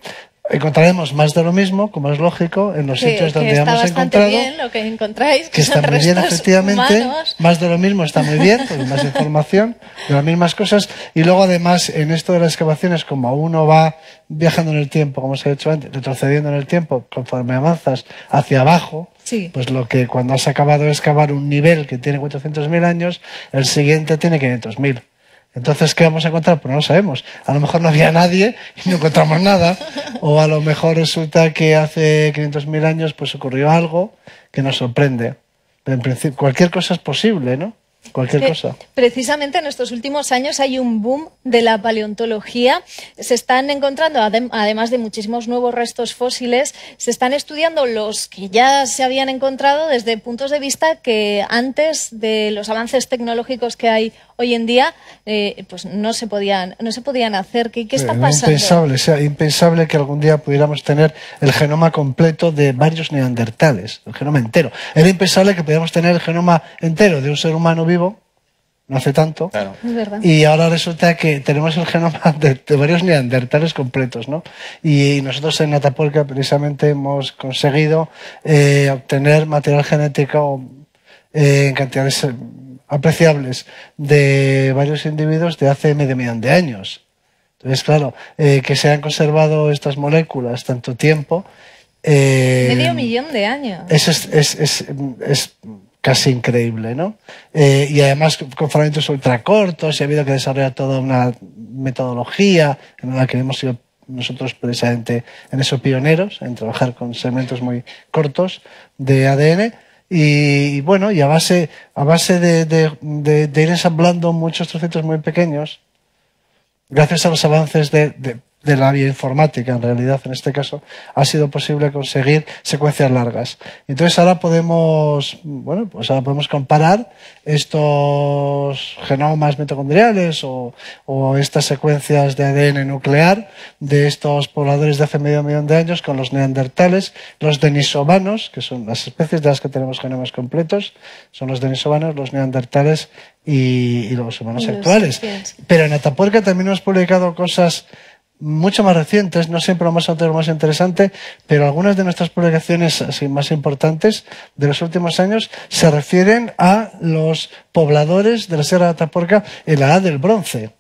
Speaker 5: encontraremos más de lo mismo, como es lógico, en los sitios
Speaker 1: que
Speaker 5: donde
Speaker 1: está
Speaker 5: hemos
Speaker 1: bastante
Speaker 5: encontrado
Speaker 1: bien lo que encontráis,
Speaker 5: que está muy bien, efectivamente.
Speaker 1: humanos.
Speaker 5: Más de lo mismo está muy bien, porque más información de las mismas cosas. Y luego, además, en esto de las excavaciones, como uno va viajando en el tiempo, como os he dicho antes, retrocediendo en el tiempo, conforme avanzas hacia abajo,
Speaker 1: Sí.
Speaker 5: pues lo que cuando has acabado de excavar un nivel que tiene 400.000 años, el siguiente tiene 500.000. Entonces, ¿qué vamos a encontrar? Pues no lo sabemos. A lo mejor no había nadie y no encontramos nada. O a lo mejor resulta que hace 500.000 años pues ocurrió algo que nos sorprende. Pero en principio, cualquier cosa es posible, ¿no? Cualquier cosa.
Speaker 1: Precisamente en estos últimos años hay un boom de la paleontología. Se están encontrando, adem- además de muchísimos nuevos restos fósiles, se están estudiando los que ya se habían encontrado desde puntos de vista que antes de los avances tecnológicos que hay hoy en día, eh, pues no se podían, no se podían hacer. ¿Qué, qué está
Speaker 5: Era
Speaker 1: pasando?
Speaker 5: impensable, o sea, impensable que algún día pudiéramos tener el genoma completo de varios neandertales, el genoma entero. Era impensable que pudiéramos tener el genoma entero de un ser humano vivo, no hace tanto.
Speaker 2: Claro.
Speaker 1: Es verdad.
Speaker 5: Y ahora resulta que tenemos el genoma de, de varios neandertales completos, ¿no? Y nosotros en Atapuerca precisamente hemos conseguido eh, obtener material genético eh, en cantidades eh, apreciables de varios individuos de hace medio millón de años. Entonces, claro, eh, que se han conservado estas moléculas tanto tiempo. eh,
Speaker 1: Medio millón de años.
Speaker 5: eso es, es, es, es casi increíble, ¿no? Eh, y además con fragmentos ultracortos y ha habido que desarrollar toda una metodología en la que hemos sido nosotros precisamente en eso pioneros, en trabajar con segmentos muy cortos de ADN. Y, y bueno, y a base, a base de, de, de- de ir ensamblando muchos trocitos muy pequeños, gracias a los avances de, de- la bioinformática, en realidad, en este caso, ha sido posible conseguir secuencias largas. Entonces ahora podemos, bueno, pues ahora podemos comparar estos genomas mitocondriales o, o estas secuencias de ADN nuclear de estos pobladores de hace medio millón de años con los neandertales, los denisovanos, que son las especies de las que tenemos genomas completos, son los denisovanos, los neandertales y, y los humanos
Speaker 1: Y los
Speaker 5: actuales. Pero en Atapuerca también hemos publicado cosas mucho más recientes, no siempre lo más lo más interesante, pero algunas de nuestras publicaciones así más importantes de los últimos años se refieren a los pobladores de la Sierra de Atapuerca en la edad del bronce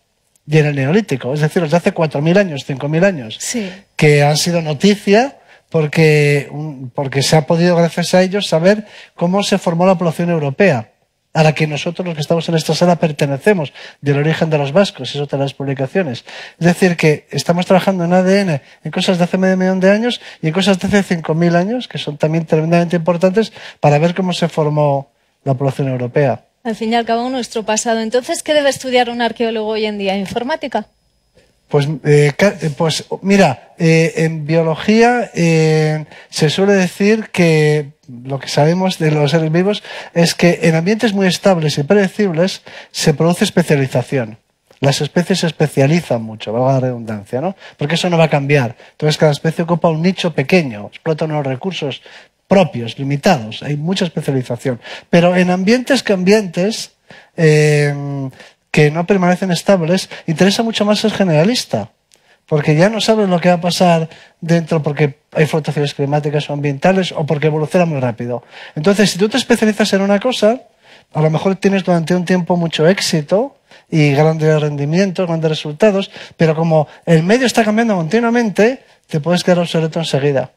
Speaker 5: y en el neolítico, es decir, los de hace 4.000 años, 5.000 años,
Speaker 1: Sí.
Speaker 5: que han sido noticia porque, porque se ha podido, gracias a ellos, saber cómo se formó la población europea a la que nosotros los que estamos en esta sala pertenecemos, del origen de los vascos, es otra de las publicaciones. Es decir, que estamos trabajando en ADN en cosas de hace medio millón de años y en cosas de hace 5.000 años, que son también tremendamente importantes para ver cómo se formó la población europea.
Speaker 1: Al fin y al cabo, nuestro pasado. Entonces, ¿qué debe estudiar un arqueólogo hoy en día? ¿Informática?
Speaker 5: Pues, eh, eh, pues mira, eh, en biología se suele decir que lo que sabemos de los seres vivos es que en ambientes muy estables y predecibles se produce especialización. Las especies se especializan mucho, valga la redundancia, ¿no? Porque eso no va a cambiar. Entonces cada especie ocupa un nicho pequeño, explota unos recursos propios, limitados. Hay mucha especialización. Pero en ambientes cambiantes, que no permanecen estables, interesa mucho más ser generalista, porque ya no sabes lo que va a pasar dentro porque hay fluctuaciones climáticas o ambientales o porque evoluciona muy rápido. Entonces, si tú te especializas en una cosa, a lo mejor tienes durante un tiempo mucho éxito y grandes rendimientos, grandes resultados, pero como el medio está cambiando continuamente, te puedes quedar obsoleto enseguida.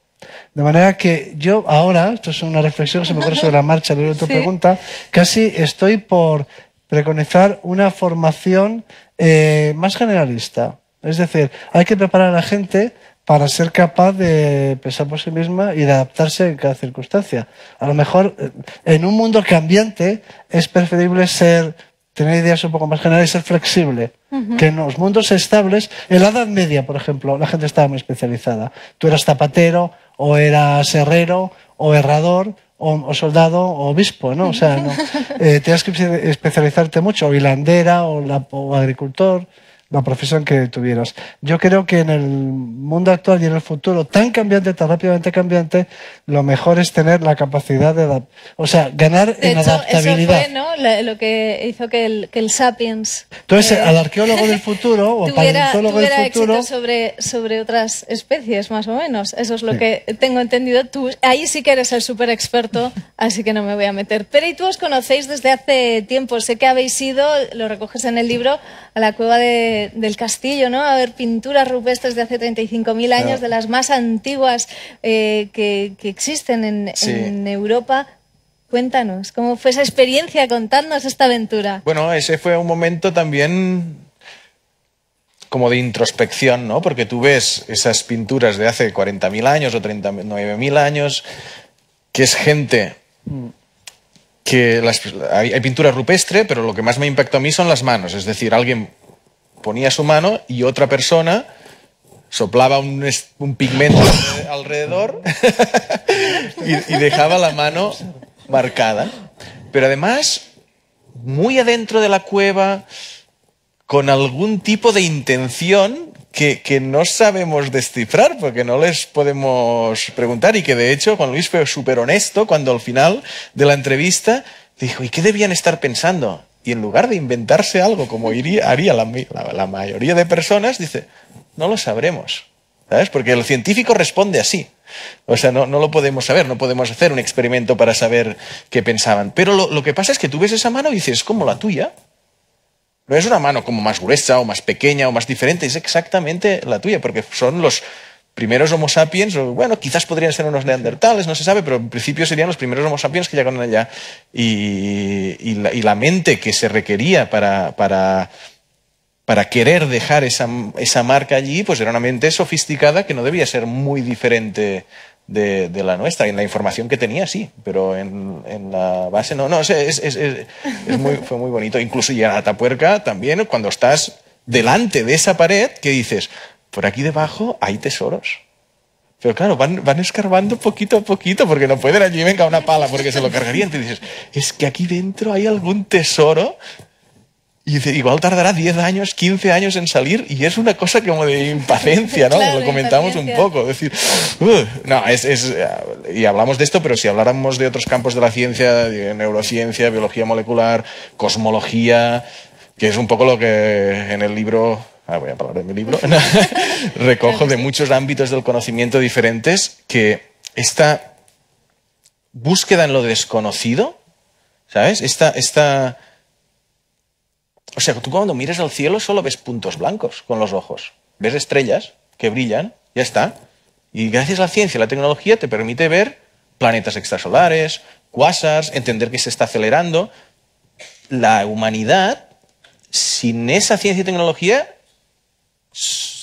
Speaker 5: De manera que yo ahora, esto es una reflexión que se me ocurre sobre la marcha, de tu pregunta, casi estoy por preconizar una formación eh, más generalista. Es decir, hay que preparar a la gente para ser capaz de pensar por sí misma y de adaptarse en cada circunstancia. A lo mejor eh, en un mundo cambiante es preferible ser tener ideas un poco más generales ser flexible. Que en los mundos estables, en la Edad Media, por ejemplo, la gente estaba muy especializada. Tú eras zapatero, o eras herrero, o herrador, o, soldado o obispo, ¿no? O sea, no, eh, tienes que especializarte mucho, o hilandera o, la, o agricultor la profesión que tuvieras. Yo creo que en el mundo actual y en el futuro tan cambiante, tan rápidamente cambiante, lo mejor es tener la capacidad de, o sea, ganar en adaptabilidad.
Speaker 1: Eso fue, ¿no? Lo que hizo que el, que el sapiens.
Speaker 5: Entonces, eh, al arqueólogo del futuro o
Speaker 1: tuviera, paleontólogo del futuro, sobre sobre otras especies, más o menos. Eso es lo que tengo entendido. Tú ahí sí que eres el súper experto, así que no me voy a meter. Pero y tú os conocéis desde hace tiempo. Sé que habéis ido, lo recoges en el libro, a la cueva de del castillo, ¿no? A ver pinturas rupestres de hace 35.000 años, de las más antiguas eh, que, existen en, Europa. Cuéntanos, ¿cómo fue esa experiencia? Contadnos esta aventura.
Speaker 2: Bueno, ese fue un momento también como de introspección, ¿no? Porque tú ves esas pinturas de hace 40.000 años o 39.000 años, que es gente que hay, hay, pintura rupestre, pero lo que más me impactó a mí son las manos. Es decir, alguien ponía su mano y otra persona soplaba un, pigmento alrededor y, dejaba la mano marcada. Pero además, muy adentro de la cueva, con algún tipo de intención que, que, no sabemos descifrar porque no les podemos preguntar y que de hecho Juan Luis fue súper honesto cuando al final de la entrevista dijo, ¿y qué debían estar pensando? Y en lugar de inventarse algo como haría la, mayoría de personas, dice, no lo sabremos. ¿Sabes? Porque el científico responde así. O sea, no, no, lo podemos saber, no podemos hacer un experimento para saber qué pensaban. Pero lo, lo, que pasa es que tú ves esa mano y dices, es como la tuya. No es una mano como más gruesa o más pequeña o más diferente, es exactamente la tuya, porque son los, primeros Homo sapiens, bueno, quizás podrían ser unos neandertales, no se sabe, pero en principio serían los primeros Homo sapiens que llegaron allá. Y, la, mente que se requería para, querer dejar esa, marca allí, pues era una mente sofisticada que no debía ser muy diferente de, la nuestra. En la información que tenía, sí, pero en, la base no. No, es, es muy, fue muy bonito. Incluso llegar a Tapuerca también, cuando estás delante de esa pared, que dices, por aquí debajo hay tesoros. Pero claro, van, van escarbando poquito a poquito porque no pueden allí, venga, una pala porque se lo cargarían. Te dices, es que aquí dentro hay algún tesoro y dice, igual tardará 10 años, 15 años en salir y es una cosa como de impaciencia, ¿no? lo comentamos un poco. decir, no, es, es, y hablamos de esto, pero si habláramos de otros campos de la ciencia, de neurociencia, biología molecular, cosmología, que es un poco lo que en el libro Ah, voy a hablar de mi libro, recojo de muchos ámbitos del conocimiento diferentes que esta búsqueda en lo desconocido, ¿sabes? Esta, esta... O sea, tú cuando miras al cielo solo ves puntos blancos con los ojos. Ves estrellas que brillan, ya está. Y gracias a la ciencia y la tecnología te permite ver planetas extrasolares, quasars, entender que se está acelerando. La humanidad, sin esa ciencia y tecnología,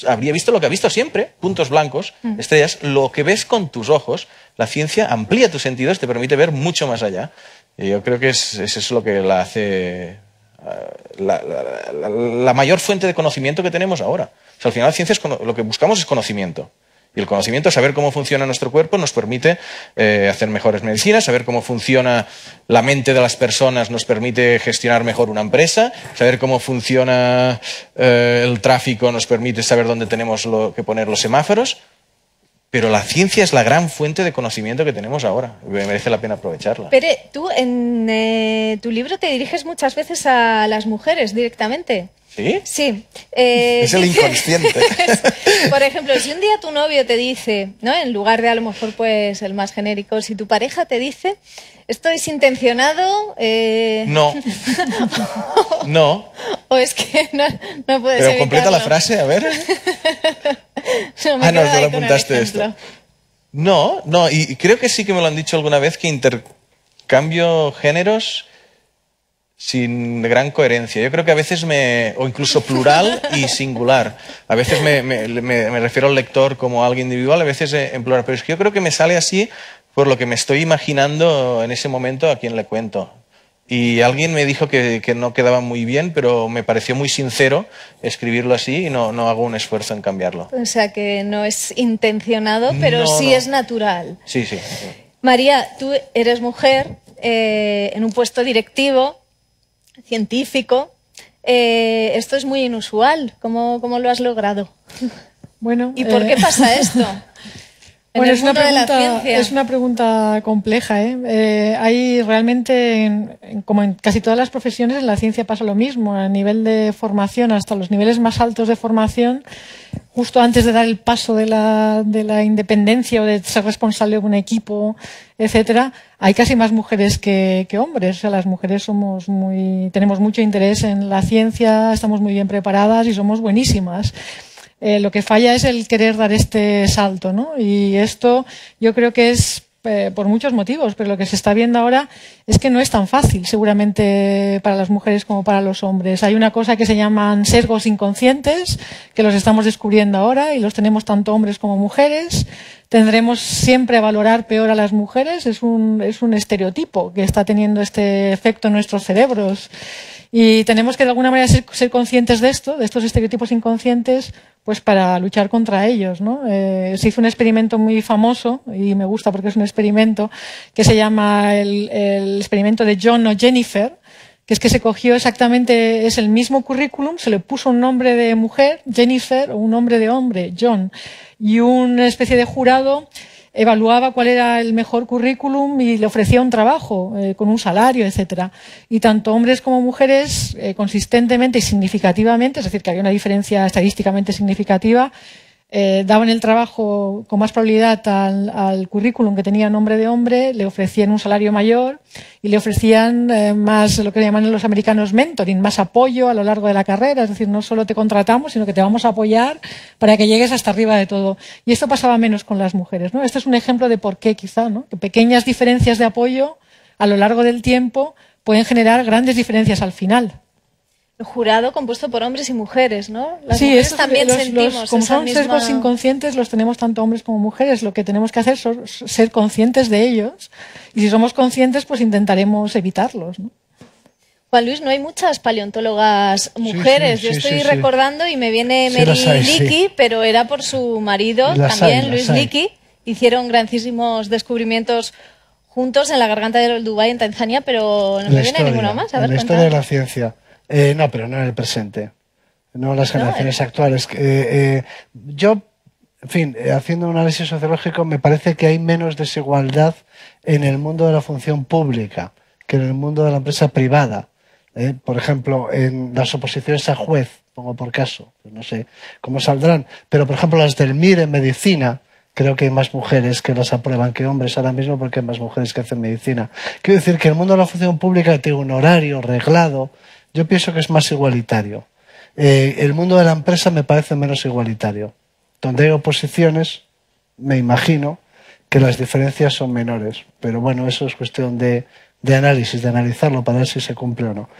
Speaker 2: habría visto lo que ha visto siempre, puntos blancos, estrellas, lo que ves con tus ojos, la ciencia amplía tus sentidos, te permite ver mucho más allá. Y yo creo que es, es eso lo que la hace ah, la, la- la- la mayor fuente de conocimiento que tenemos ahora. O sea, al final la ciencia es lo que buscamos es conocimiento. Y el conocimiento, saber cómo funciona nuestro cuerpo, nos permite eh, hacer mejores medicinas, saber cómo funciona la mente de las personas nos permite gestionar mejor una empresa, saber cómo funciona eh, el tráfico nos permite saber dónde tenemos que poner los semáforos. Pero la ciencia es la gran fuente de conocimiento que tenemos ahora. y Merece la pena aprovecharla.
Speaker 1: Pere, tú en eh, tu libro te diriges muchas veces a las mujeres directamente.
Speaker 2: ¿Sí?
Speaker 1: Sí. eh,
Speaker 2: Es el inconsciente.
Speaker 1: Por ejemplo, si un día tu novio te dice, ¿no? En lugar de a lo mejor pues el más genérico, si tu pareja te dice, esto es intencionado, eh,
Speaker 2: No. No.
Speaker 1: o es que no, no puedes
Speaker 2: Pero completa la frase, a ver.
Speaker 1: No, me
Speaker 2: Ah, no, tú lo apuntaste esto. No, no, y creo que sí que me lo han dicho alguna vez que intercambio géneros sin gran coherencia. Yo creo que a veces me, o incluso plural y singular. A veces me, me- me- me refiero al lector como a alguien individual, a veces en plural. Pero es que yo creo que me sale así por lo que me estoy imaginando en ese momento a quien le cuento. Y alguien me dijo que, que no quedaba muy bien, pero me pareció muy sincero escribirlo así y no, no hago un esfuerzo en cambiarlo.
Speaker 1: O sea que no es intencionado, pero
Speaker 2: No,
Speaker 1: sí
Speaker 2: no.
Speaker 1: es natural.
Speaker 2: Sí, sí.
Speaker 1: María, tú eres mujer eh, en un puesto directivo, científico. Eh, esto es muy inusual. ¿Cómo, cómo lo has logrado?
Speaker 4: Bueno,
Speaker 1: ¿Y por
Speaker 4: eh,
Speaker 1: qué pasa esto? En
Speaker 4: Bueno, es una, pregunta, es una pregunta compleja. ¿eh? Eh, hay realmente, en- en- como en casi todas las profesiones, en la ciencia pasa lo mismo. A nivel de formación, hasta los niveles más altos de formación, justo antes de dar el paso de la, de la independencia o de ser responsable de un equipo, etcétera, hay casi más mujeres que, que hombres. O sea, las mujeres somos muy, tenemos mucho interés en la ciencia, estamos muy bien preparadas y somos buenísimas. Eh, lo que falla es el querer dar este salto, ¿no? Y esto yo creo que es eh, por muchos motivos, pero lo que se está viendo ahora es que no es tan fácil, seguramente para las mujeres como para los hombres. Hay una cosa que se llaman sesgos inconscientes, que los estamos descubriendo ahora y los tenemos tanto hombres como mujeres. Tendremos siempre a valorar peor a las mujeres, es un, es un estereotipo que está teniendo este efecto en nuestros cerebros. Y tenemos que de alguna manera ser, ser conscientes de esto, de estos estereotipos inconscientes, pues para luchar contra ellos. ¿no? Eh, se hizo un experimento muy famoso, y me gusta porque es un experimento, que se llama el, el experimento de John o Jennifer, que es que se cogió exactamente, es el mismo currículum, se le puso un nombre de mujer, Jennifer, o un nombre de hombre, John, y una especie de jurado evaluaba cuál era el mejor currículum y le ofrecía un trabajo eh, con un salario, etcétera. Y tanto hombres como mujeres, eh, consistentemente y significativamente, es decir, que había una diferencia estadísticamente significativa, eh, daban el trabajo con más probabilidad al, currículum que tenía nombre de hombre, le ofrecían un salario mayor y le ofrecían eh, más lo que llaman los americanos mentoring, más apoyo a lo largo de la carrera. Es decir, no solo te contratamos, sino que te vamos a apoyar para que llegues hasta arriba de todo. Y esto pasaba menos con las mujeres. ¿no? Este es un ejemplo de por qué, quizá, ¿no? que pequeñas diferencias de apoyo a lo largo del tiempo pueden generar grandes diferencias al final.
Speaker 1: Jurado compuesto por hombres y mujeres, ¿no? Las
Speaker 4: sí,
Speaker 1: mujeres
Speaker 4: estos-
Speaker 1: también
Speaker 4: los-
Speaker 1: sentimos
Speaker 4: los- como
Speaker 1: esa
Speaker 4: son
Speaker 1: misma-
Speaker 4: sesgos inconscientes, los tenemos tanto hombres como mujeres. Lo que tenemos que hacer es ser conscientes de ellos. Y si somos conscientes, pues intentaremos evitarlos. ¿no?
Speaker 1: Juan Luis, no hay muchas paleontólogas mujeres.
Speaker 5: sí,
Speaker 1: Yo
Speaker 5: sí,
Speaker 1: estoy
Speaker 5: sí, sí.
Speaker 1: recordando y me viene Mary
Speaker 5: hay.
Speaker 1: Leakey, pero era por su marido
Speaker 5: Las
Speaker 1: también,
Speaker 5: hay,
Speaker 1: Luis. Leakey. Hicieron grandísimos descubrimientos juntos en la garganta del Dubái, en Tanzania, pero no me
Speaker 5: la
Speaker 1: viene
Speaker 5: historia,
Speaker 1: ninguna más. A ver,
Speaker 5: la historia de la ciencia. Eh, no, pero no en el presente. No en las generaciones actuales. Eh, eh, yo, en fin, eh, haciendo un análisis sociológico, me parece que hay menos desigualdad en el mundo de la función pública que en el mundo de la empresa privada. Eh, por ejemplo, en las oposiciones a juez, pongo por caso, pues no sé cómo saldrán, pero por ejemplo las del MIR en medicina, creo que hay más mujeres que las aprueban que hombres ahora mismo porque hay más mujeres que hacen medicina. Quiero decir que el mundo de la función pública tiene un horario reglado, yo pienso que es más igualitario. Eh, el mundo de la empresa me parece menos igualitario. Donde hay oposiciones, me imagino que las diferencias son menores. Pero bueno, eso es cuestión de, análisis, de analizarlo para ver si se cumple o no.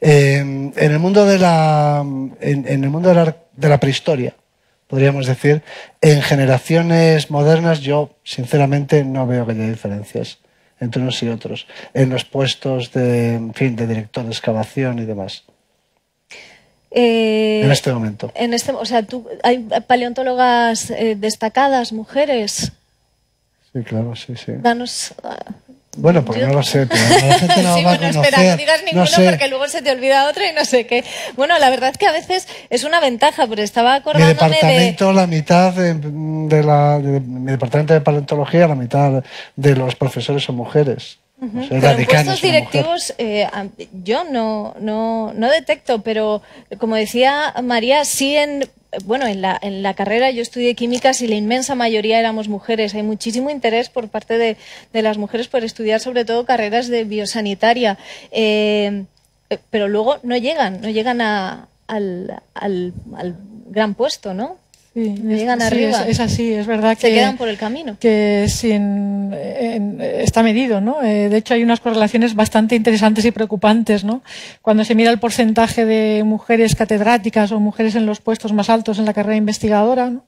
Speaker 5: Eh, en el mundo de la, en, en el mundo de la, de la prehistoria, podríamos decir, en generaciones modernas yo sinceramente no veo que haya diferencias entre unos y otros en los puestos de, en fin, de director de excavación y demás.
Speaker 1: Eh,
Speaker 5: en este momento.
Speaker 1: En este, o sea, tú, hay paleontólogas eh, destacadas, mujeres.
Speaker 5: Sí, claro, sí, sí.
Speaker 1: Danos. ah,
Speaker 5: Bueno, pues
Speaker 1: Yo-
Speaker 5: no lo sé, pero la gente no
Speaker 1: sí,
Speaker 5: va a
Speaker 1: bueno,
Speaker 5: conocer.
Speaker 1: espera, no digas ninguno
Speaker 5: no sé.
Speaker 1: porque luego se te olvida otra y no sé qué. Bueno, la verdad es que a veces es una ventaja, pero estaba
Speaker 5: Mi
Speaker 1: acordándome de...
Speaker 5: departamento, la mitad de, de la, de- mi departamento de paleontología, la mitad de los profesores son mujeres. O sea,
Speaker 1: Pero en puestos directivos eh, a- yo no, no, no detecto, pero como decía María, sí en, bueno, en la, en la carrera yo estudié químicas y la inmensa mayoría éramos mujeres. Hay muchísimo interés por parte de, las mujeres por estudiar sobre todo carreras de biosanitaria. Eh, eh, pero luego no llegan, no llegan a- al gran puesto, ¿no?
Speaker 4: Sí,
Speaker 1: No llegan
Speaker 4: sí,
Speaker 1: arriba.
Speaker 4: Es, es así, es verdad
Speaker 1: Se
Speaker 4: que
Speaker 1: quedan por el camino.
Speaker 4: que sin, en- está medido, ¿no? Eh, de hecho, hay unas correlaciones bastante interesantes y preocupantes, ¿no? Cuando se mira el porcentaje de mujeres catedráticas o mujeres en los puestos más altos en la carrera investigadora, ¿no?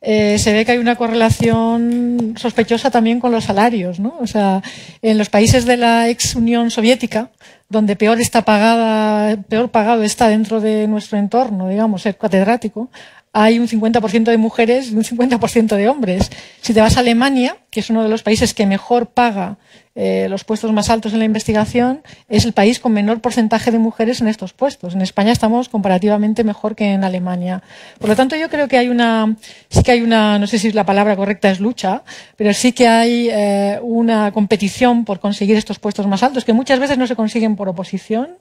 Speaker 4: Eh, se ve que hay una correlación sospechosa también con los salarios, ¿no? O sea, en los países de la ex Unión Soviética, donde peor está pagada, peor pagado está dentro de nuestro entorno, digamos, ser catedrático, hay un 50% de mujeres y un 50% de hombres. Si te vas a Alemania, que es uno de los países que mejor paga eh, los puestos más altos en la investigación, es el país con menor porcentaje de mujeres en estos puestos. En España estamos comparativamente mejor que en Alemania. Por lo tanto, yo creo que hay una, sí que hay una, no sé si la palabra correcta es lucha, pero sí que hay eh, una competición por conseguir estos puestos más altos, que muchas veces no se consiguen por oposición,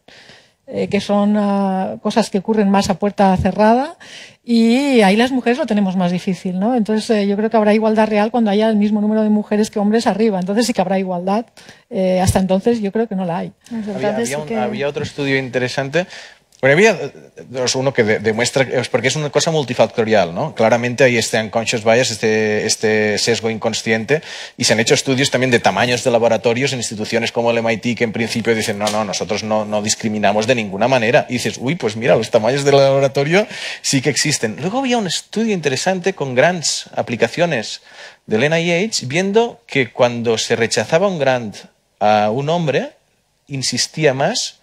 Speaker 4: eh, que son ah, cosas que ocurren más a puerta cerrada y ahí las mujeres lo tenemos más difícil, ¿no? Entonces eh, yo creo que habrá igualdad real cuando haya el mismo número de mujeres que hombres arriba. Entonces sí que habrá igualdad. Eh, hasta entonces yo creo que no la hay.
Speaker 2: Había, había
Speaker 1: sí
Speaker 2: un-
Speaker 1: que-
Speaker 2: había otro estudio interesante. Bueno, había eh, dos, uno que de- demuestra, es porque es una cosa multifactorial, ¿no? Claramente hay este unconscious bias, este, este sesgo inconsciente, y se han hecho estudios también de tamaños de laboratorios en instituciones como el MIT, que en principio dicen, no, no, nosotros no, no discriminamos de ninguna manera. Y dices, uy, pues mira, los tamaños del laboratorio sí que existen. Luego había un estudio interesante con grants, aplicaciones del NIH, viendo que cuando se rechazaba un grant a un hombre, insistía más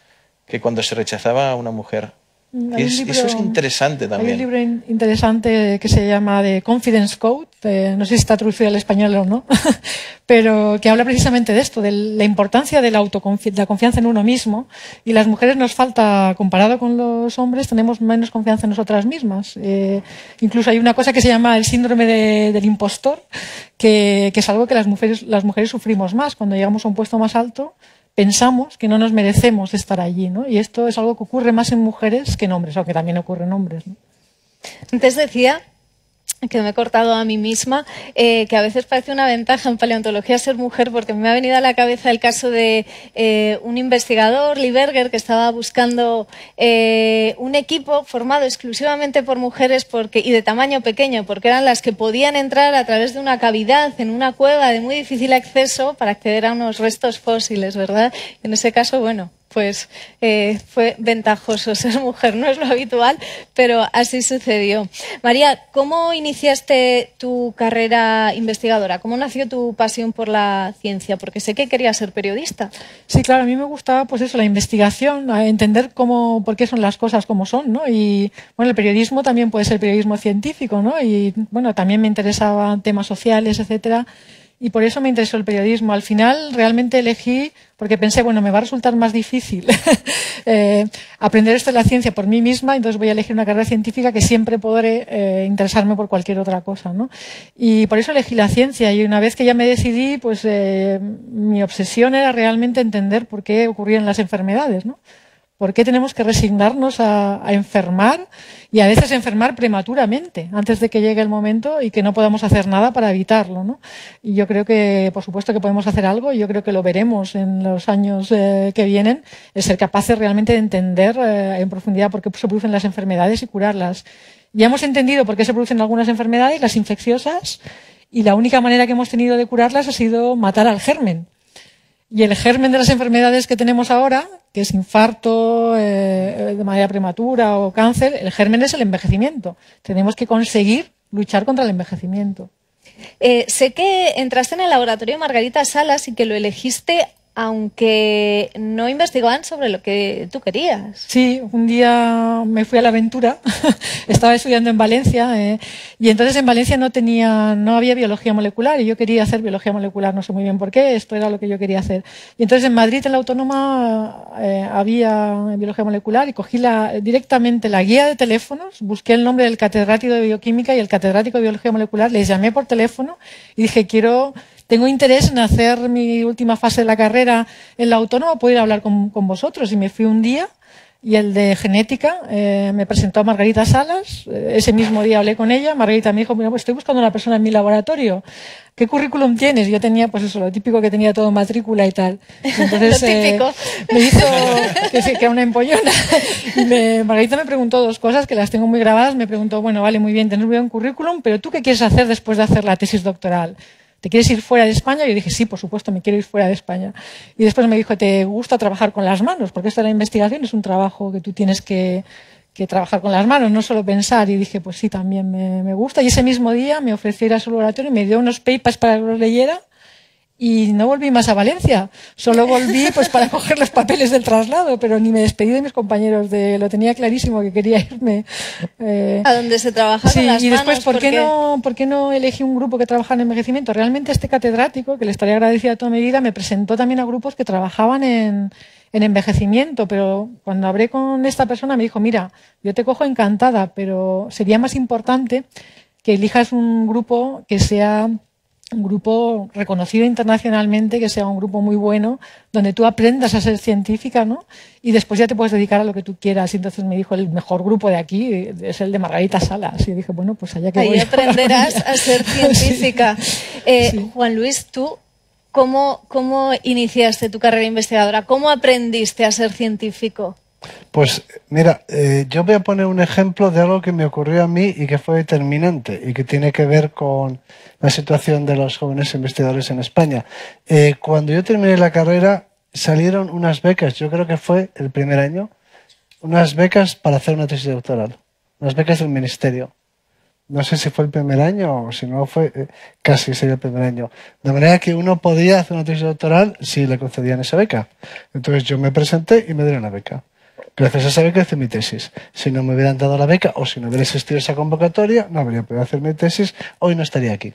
Speaker 2: que cuando se rechazaba a una mujer.
Speaker 4: Mm, un
Speaker 2: es-
Speaker 4: libro-
Speaker 2: eso es interesante
Speaker 4: Hay un
Speaker 2: también.
Speaker 4: libro in- interesante que se llama The Confidence Code, eh, no sé si está traducido al español o no, pero que habla precisamente de esto, de la importancia de la, autoconfi- la confianza en uno mismo. Y las mujeres nos falta, comparado con los hombres, tenemos menos confianza en nosotras mismas. Eh, incluso hay una cosa que se llama el síndrome de- del impostor, que, que es algo que las mujeres, las mujeres sufrimos más. Cuando llegamos a un puesto más alto, pensamos que no nos merecemos estar allí, ¿no? Y esto es algo que ocurre más en mujeres que en hombres, aunque también ocurre en hombres, ¿no?
Speaker 1: Antes decía que me he cortado a mí misma, eh, que a veces parece una ventaja en paleontología ser mujer, porque me ha venido a la cabeza el caso de eh, un investigador, Lee Berger, que estaba buscando eh, un equipo formado exclusivamente por mujeres y de tamaño pequeño, porque eran las que podían entrar a través de una cavidad en una cueva de muy difícil acceso para acceder a unos restos fósiles, ¿verdad? En ese caso, bueno, pues eh, fue ventajoso ser mujer, no es lo habitual, pero así sucedió. María, ¿cómo iniciaste tu carrera investigadora? ¿Cómo nació tu pasión por la ciencia? Porque sé que querías ser periodista.
Speaker 4: Sí, claro, a mí me gustaba pues eso, la investigación, entender cómo, por qué son las cosas como son, ¿no? Y bueno, el periodismo también puede ser periodismo científico, ¿no? Y bueno, también me interesaban temas sociales, etcétera. Y por eso me interesó el periodismo. Al final realmente elegí, porque pensé, bueno, me va a resultar más difícil eh, aprender esto de la ciencia por mí misma, entonces voy a elegir una carrera científica que siempre podré eh, interesarme por cualquier otra cosa, ¿no? Y por eso elegí la ciencia. Y una vez que ya me decidí, pues eh, mi obsesión era realmente entender por qué ocurrían las enfermedades, ¿no? ¿Por qué tenemos que resignarnos a, enfermar y a veces enfermar prematuramente antes de que llegue el momento y que no podamos hacer nada para evitarlo? ¿no? Y yo creo que, por supuesto, que podemos hacer algo y yo creo que lo veremos en los años eh, que vienen, el ser capaces realmente de entender eh, en profundidad por qué se producen las enfermedades y curarlas. Ya hemos entendido por qué se producen algunas enfermedades, las infecciosas, y la única manera que hemos tenido de curarlas ha sido matar al germen. Y el germen de las enfermedades que tenemos ahora, que es infarto eh, de manera prematura o cáncer, el germen es el envejecimiento. Tenemos que conseguir luchar contra el envejecimiento.
Speaker 1: Eh, sé que entraste en el laboratorio de Margarita Salas y que lo elegiste aunque no investigaban sobre lo que tú querías.
Speaker 4: Sí, un día me fui a la aventura, estaba estudiando en Valencia eh, y entonces en Valencia no tenía, no había biología molecular y yo quería hacer biología molecular, no sé muy bien por qué, esto era lo que yo quería hacer. Y entonces en Madrid, en la Autónoma, eh, había biología molecular y cogí directamente la guía de teléfonos, busqué el nombre del catedrático de bioquímica y el catedrático de biología molecular, les llamé por teléfono y dije, quiero tengo interés en hacer mi última fase de la carrera en la autónoma, puedo ir a hablar con, vosotros. Y me fui un día y el de genética eh, me presentó a Margarita Salas. Eh, ese mismo día hablé con ella. Margarita me dijo, mira, pues estoy buscando una persona en mi laboratorio. ¿Qué currículum tienes? Yo tenía, pues eso, lo típico que tenía todo matrícula y tal.
Speaker 1: Entonces, lo eh, típico.
Speaker 4: me hizo que, que era una empollona. Y Margarita me preguntó dos cosas que las tengo muy grabadas. Me preguntó, bueno, vale, muy bien, tienes un buen currículum, pero ¿tú qué quieres hacer después de hacer la tesis doctoral? ¿Te quieres ir fuera de España? Y yo dije, sí, por supuesto, me quiero ir fuera de España. Y después me dijo, ¿te gusta trabajar con las manos? Porque esto de la investigación es un trabajo que tú tienes que, trabajar con las manos, no solo pensar. Y dije, pues sí, también me, gusta. Y ese mismo día me ofreció ir a su laboratorio y me dio unos papers para que los leyera y no volví más a Valencia. Solo volví pues para coger los papeles del traslado, pero ni me despedí de mis compañeros. De, lo tenía clarísimo que quería irme.
Speaker 1: Eh, a donde se trabaja
Speaker 4: sí,
Speaker 1: las
Speaker 4: y después, ¿por qué, no, ¿por qué no elegí un grupo que trabajaba en envejecimiento? Realmente este catedrático, que le estaría agradecida toda mi vida, me presentó también a grupos que trabajaban en, en envejecimiento, pero cuando hablé con esta persona me dijo, mira, yo te cojo encantada, pero sería más importante que elijas un grupo que sea un grupo reconocido internacionalmente, que sea un grupo muy bueno, donde tú aprendas a ser científica, ¿no? Y después ya te puedes dedicar a lo que tú quieras. Y entonces me dijo, el mejor grupo de aquí es el de Margarita Salas. Y dije, bueno, pues allá que
Speaker 1: Ahí aprenderás a, ser científica. Eh, Juan Luis, tú, ¿cómo, ¿cómo iniciaste tu carrera investigadora? ¿Cómo aprendiste a ser científico?
Speaker 5: Pues mira, eh, yo voy a poner un ejemplo de algo que me ocurrió a mí y que fue determinante y que tiene que ver con la situación de los jóvenes investigadores en España. Eh, cuando yo terminé la carrera salieron unas becas, yo creo que fue el primer año, unas becas para hacer una tesis doctoral, unas becas del ministerio. No sé si fue el primer año o si no fue, eh, casi sería el primer año. De manera que uno podía hacer una tesis doctoral si le concedían esa beca. Entonces yo me presenté y me dieron la beca. Gracias a esa beca hice mi tesis. Si no me hubieran dado la beca o si no hubiera existido esa convocatoria, no habría podido hacer mi tesis, hoy no estaría aquí.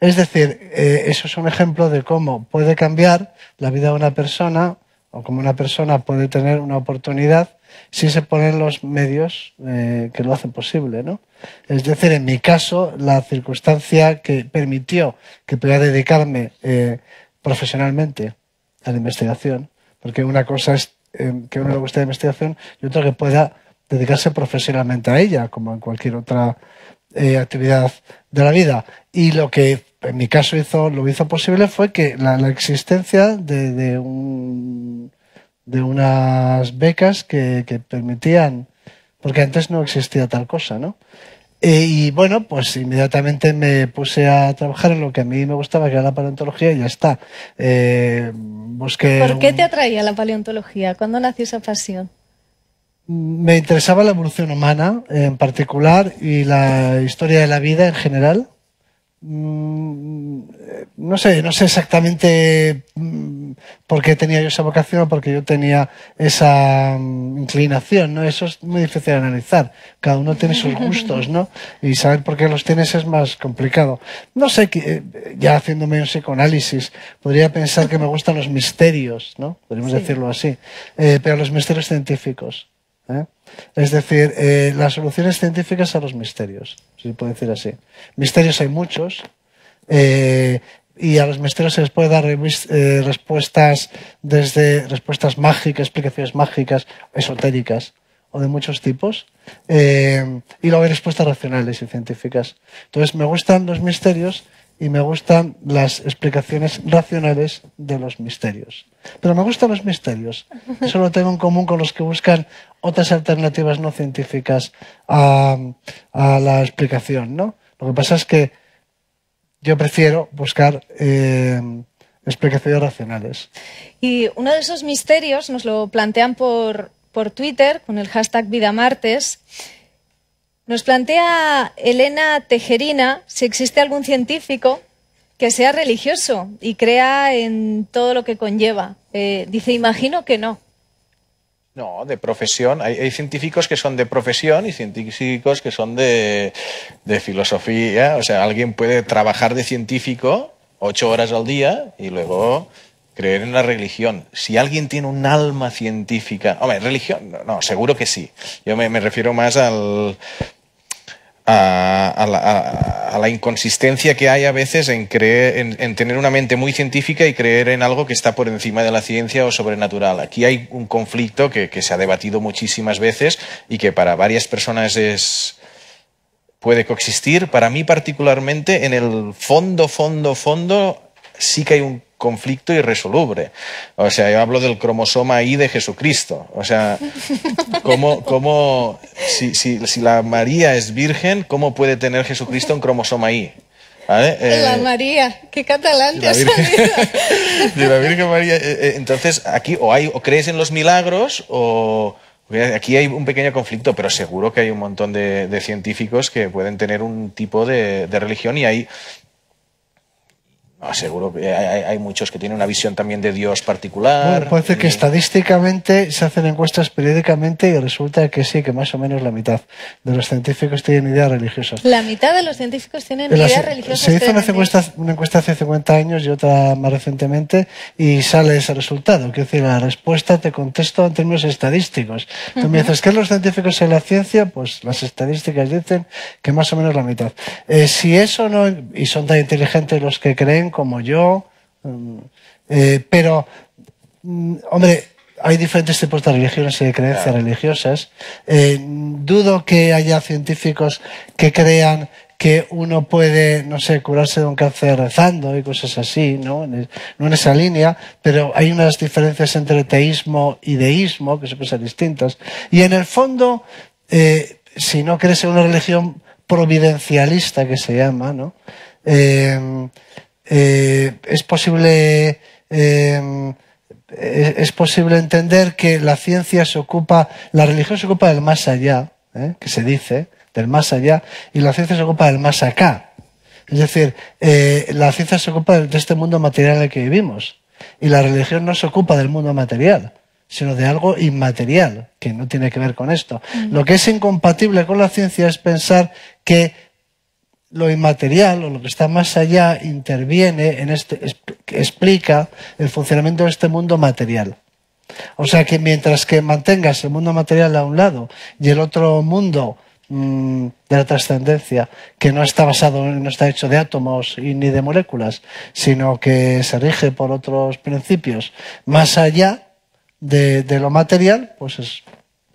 Speaker 5: Es decir, eh, eso es un ejemplo de cómo puede cambiar la vida de una persona o cómo una persona puede tener una oportunidad si se ponen los medios eh, que lo hacen posible. ¿no? Es decir, en mi caso, la circunstancia que permitió que pudiera dedicarme eh, profesionalmente a la investigación, porque una cosa es que uno le guste la investigación y otro que pueda dedicarse profesionalmente a ella, como en cualquier otra eh, actividad de la vida. Y lo que en mi caso hizo, lo hizo posible fue que la, existencia de, de, un, de, unas becas que, permitían, porque antes no existía tal cosa, ¿no? Eh, y bueno, pues inmediatamente me puse a trabajar en lo que a mí me gustaba, que era la paleontología, y ya está. Eh, busqué
Speaker 1: ¿Por qué te atraía la paleontología? ¿Cuándo nació esa pasión?
Speaker 5: Me interesaba la evolución humana en particular y la historia de la vida en general. Mm, no sé, no sé exactamente mm, por qué tenía yo esa vocación o porque yo tenía esa mm, inclinación, ¿no? Eso es muy difícil de analizar. Cada uno tiene sus gustos, ¿no? Y saber por qué los tienes es más complicado. No sé, eh, ya haciéndome un psicoanálisis, podría pensar que me gustan los misterios, ¿no? Podríamos decirlo así. Eh, pero los misterios científicos. ¿eh? Es decir, eh, las soluciones científicas a los misterios, si se puede decir así. Misterios hay muchos, eh, y a los misterios se les puede dar respuestas desde respuestas mágicas, explicaciones mágicas, esotéricas o de muchos tipos, y luego hay respuestas racionales y científicas. Entonces, me gustan los misterios y me gustan las explicaciones racionales de los misterios. Pero me gustan los misterios. Eso lo tengo en común con los que buscan otras alternativas no científicas a, la explicación, ¿no? Lo que pasa es que yo prefiero buscar eh, explicaciones racionales.
Speaker 1: Y uno de esos misterios nos lo plantean por, por Twitter con el hashtag Vida Martes. Nos plantea Elena Tejerina si existe algún científico que sea religioso y crea en todo lo que conlleva. Eh, dice, imagino que no.
Speaker 2: No, de profesión. Hay, científicos que son de profesión y científicos que son de, de, filosofía. O sea, alguien puede trabajar de científico ocho horas al día y luego creer en la religión. Si alguien tiene un alma científica, hombre, religión, no, seguro que sí. Yo me, refiero más al, a, a, la, a, la, inconsistencia que hay a veces en, creer, en, en, tener una mente muy científica y creer en algo que está por encima de la ciencia o sobrenatural. Aquí hay un conflicto que, que se ha debatido muchísimas veces y que para varias personas es, puede coexistir. Para mí particularmente, en el fondo, fondo, fondo, sí que hay un conflicto irresoluble. O sea, yo hablo del cromosoma I de Jesucristo. O sea, ¿cómo, cómo si, si, si la María es virgen, ¿cómo puede tener Jesucristo un cromosoma I?
Speaker 1: ¿Vale? Eh, la María, qué catalán te
Speaker 2: la Virgen, de la Virgen María. Eh, entonces, aquí o, hay, o crees en los milagros o... Aquí hay un pequeño conflicto, pero seguro que hay un montón de, de científicos que pueden tener un tipo de, de religión y hay seguro que hay, hay, muchos que tienen una visión también de Dios particular.
Speaker 5: Bueno, puede ser que estadísticamente se hacen encuestas periódicamente y resulta que sí, que más o menos la mitad de los científicos tienen ideas religiosas.
Speaker 1: La mitad de los científicos tienen ideas religiosas.
Speaker 5: Se hizo una encuesta, una encuesta, hace 50 años y otra más recientemente y sale ese resultado. Quiero decir, la respuesta te contesto en términos estadísticos. Tú uh -huh. me dices, ¿qué es los científicos en la ciencia? Pues las estadísticas dicen que más o menos la mitad. Eh, si eso no, y son tan inteligentes los que creen, como yo, eh, pero, mm, hombre, hay diferentes tipos de religiones y de creencias claro. religiosas. Eh, dudo que haya científicos que crean que uno puede, no sé, curarse de un cáncer rezando y cosas así, ¿no? No en esa línea, pero hay unas diferencias entre teísmo y deísmo que son cosas distintas. Y en el fondo, eh, si no crees en una religión providencialista que se llama, ¿no? Eh, eh, es posible eh, es posible entender que la ciencia se ocupa, la religión se ocupa del más allá, ¿eh? que se dice, del más allá, y la ciencia se ocupa del más acá. Es decir, eh, la ciencia se ocupa de este mundo material en el que vivimos, y la religión no se ocupa del mundo material, sino de algo inmaterial, que no tiene que ver con esto. Mm. Lo que es incompatible con la ciencia es pensar que lo inmaterial o lo que está más allá interviene en este, explica el funcionamiento de este mundo material. O sea que mientras que mantengas el mundo material a un lado y el otro mundo mmm, de la trascendencia, que no está basado, no está hecho de átomos y ni de moléculas, sino que se rige por otros principios más allá de, de lo material, pues es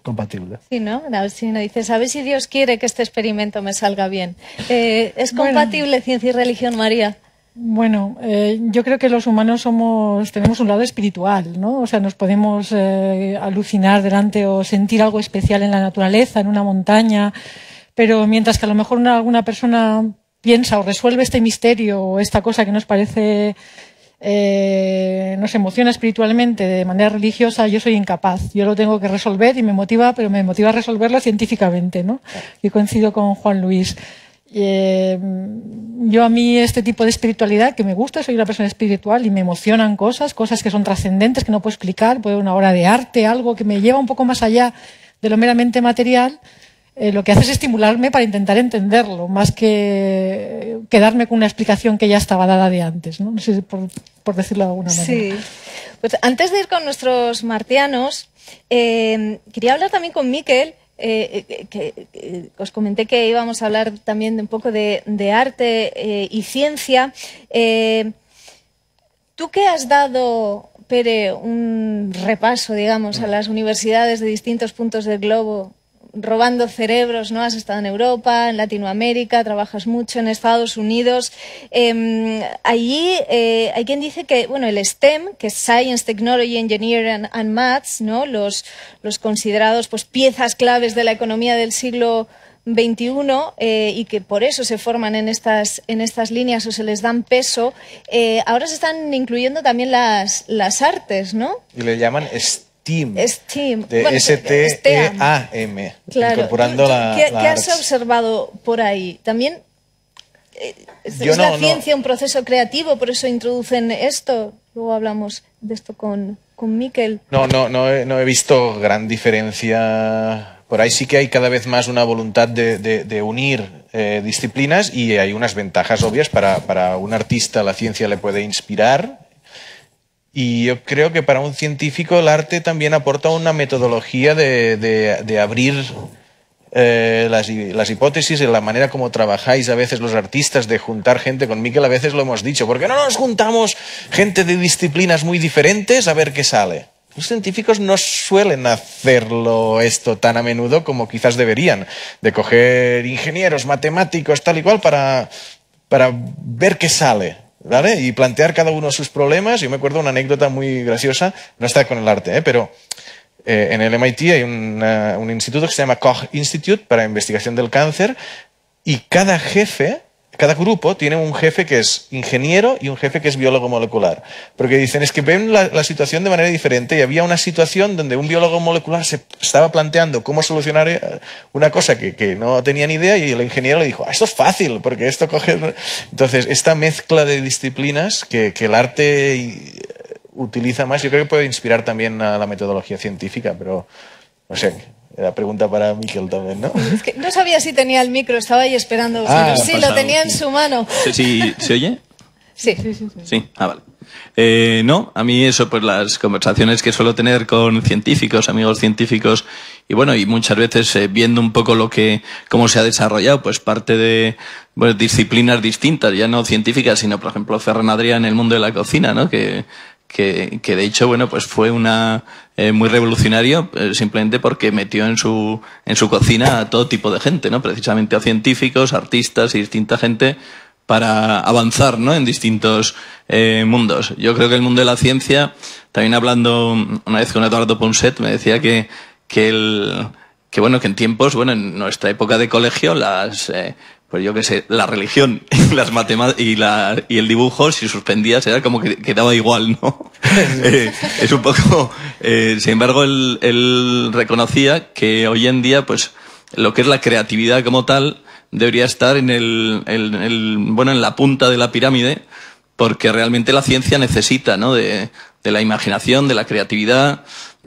Speaker 5: compatible.
Speaker 1: Sí, ¿no? Si no dices, a ver si Dios quiere que este experimento me salga bien. Eh, ¿Es compatible bueno, ciencia y religión, María?
Speaker 4: Bueno, eh, yo creo que los humanos somos, tenemos un lado espiritual, ¿no? O sea, nos podemos eh, alucinar delante o sentir algo especial en la naturaleza, en una montaña, pero mientras que a lo mejor una, alguna persona piensa o resuelve este misterio o esta cosa que nos parece eh, nos emociona espiritualmente de manera religiosa, yo soy incapaz. Yo lo tengo que resolver y me motiva, pero me motiva a resolverlo científicamente, ¿no? Y coincido con Juan Luis. Eh, yo a mí este tipo de espiritualidad que me gusta, soy una persona espiritual y me emocionan cosas, cosas que son trascendentes, que no puedo explicar, puede una obra de arte, algo que me lleva un poco más allá de lo meramente material, eh, lo que hace es estimularme para intentar entenderlo, más que quedarme con una explicación que ya estaba dada de antes, ¿no? no sé por, por decirlo de alguna manera.
Speaker 1: Sí. Pues antes de ir con nuestros martianos, eh, quería hablar también con Miquel, eh, que, os comenté que íbamos a hablar también de un poco de, de arte y ciencia. Tú que has dado, Pere, un repaso, digamos, a las universidades de distintos puntos del globo, robando cerebros, ¿no? Has estado en Europa, en Latinoamérica, trabajas mucho en Estados Unidos. Eh, allí eh, hay quien dice que, bueno, el STEM, que es Science, Technology, Engineering and Maths, ¿no? Los, los considerados, pues, piezas claves de la economía del siglo XXI eh, y que por eso se forman en estas, en estas líneas o se les dan peso, eh, ahora se están incluyendo también las, las artes, ¿no?
Speaker 2: Y le llaman STEAM.
Speaker 1: STEAM.
Speaker 2: De
Speaker 1: Bueno,
Speaker 2: S-T-E-A-M.
Speaker 1: Claro.
Speaker 2: Incorporando
Speaker 1: ¿Tú- tú
Speaker 2: la,
Speaker 1: ¿Qué,
Speaker 2: la
Speaker 1: qué has observado por ahí? También eh, es,
Speaker 2: Yo no,
Speaker 1: la
Speaker 2: no.
Speaker 1: ciencia un proceso creativo, por eso introducen esto. Luego hablamos de esto con, con Miquel.
Speaker 2: No, no, no he, no he visto gran diferencia. Por ahí sí que hay cada vez más una voluntad de, de- de unir eh, disciplinas y hay unas ventajas obvias. Para, para un artista la ciencia le puede inspirar y yo creo que para un científico el arte también aporta una metodología de, de- abrir eh, las, las hipótesis, en la manera como trabajáis a veces los artistas, de juntar gente con Miquel, a veces lo hemos dicho, ¿por qué no nos juntamos gente de disciplinas muy diferentes a ver qué sale? Los científicos no suelen hacerlo esto tan a menudo como quizás deberían, de coger ingenieros, matemáticos, tal y cual, para, para ver qué sale. ¿Vale? Y plantear cada uno sus problemas. Yo me acuerdo una anécdota muy graciosa, no está con el arte, ¿eh? pero eh, en el MIT hay un instituto que se llama Koch Institute para investigación del cáncer y cada jefe, cada grupo tiene un jefe que es ingeniero y un jefe que es biólogo molecular. Porque dicen, es que ven la, situación de manera diferente y había una situación donde un biólogo molecular se estaba planteando cómo solucionar eh, una cosa que, no tenía ni idea y el ingeniero le dijo, "Ah, esto es fácil, porque esto coge... Entonces, esta mezcla de disciplinas que, el arte y- utiliza más, yo creo que puede inspirar también a la metodología científica, pero no sé, era pregunta para Miquel también, ¿no?
Speaker 1: Es que no sabía si tenía el micro, estaba ahí esperando.
Speaker 2: Ah,
Speaker 1: sí, lo tenía en su mano.
Speaker 3: Sí, sí, ¿Se oye?
Speaker 1: Sí.
Speaker 3: Sí, ah, vale. Eh, no, a mí eso, pues las conversaciones que suelo tener con científicos, amigos científicos, y bueno, y muchas veces eh, viendo un poco lo que, cómo se ha desarrollado, pues parte de bueno, disciplinas distintas, ya no científicas, sino por ejemplo Ferran Adrià en el mundo de la cocina, ¿no? Que, que, de hecho, bueno, pues fue una eh, muy revolucionario eh, simplemente porque metió en su, en su cocina a todo tipo de gente, ¿no? Precisamente a científicos, artistas y distinta gente para avanzar ¿no? en distintos eh, mundos. Yo creo que el mundo de la ciencia, también hablando una vez con Eduardo Ponset, me decía que, que, el, que, bueno, que en tiempos, bueno, en nuestra época de colegio, las, pues yo qué sé, la religión las matema- y, la, y el dibujo, si suspendías, era como que quedaba igual, ¿no? Eh, es un poco, eh, sin embargo, él, él reconocía que hoy en día, pues, lo que es la creatividad como tal, debería estar en el, el- el- bueno, en la punta de la pirámide, porque realmente la ciencia necesita, ¿no? De, de la imaginación, de la creatividad,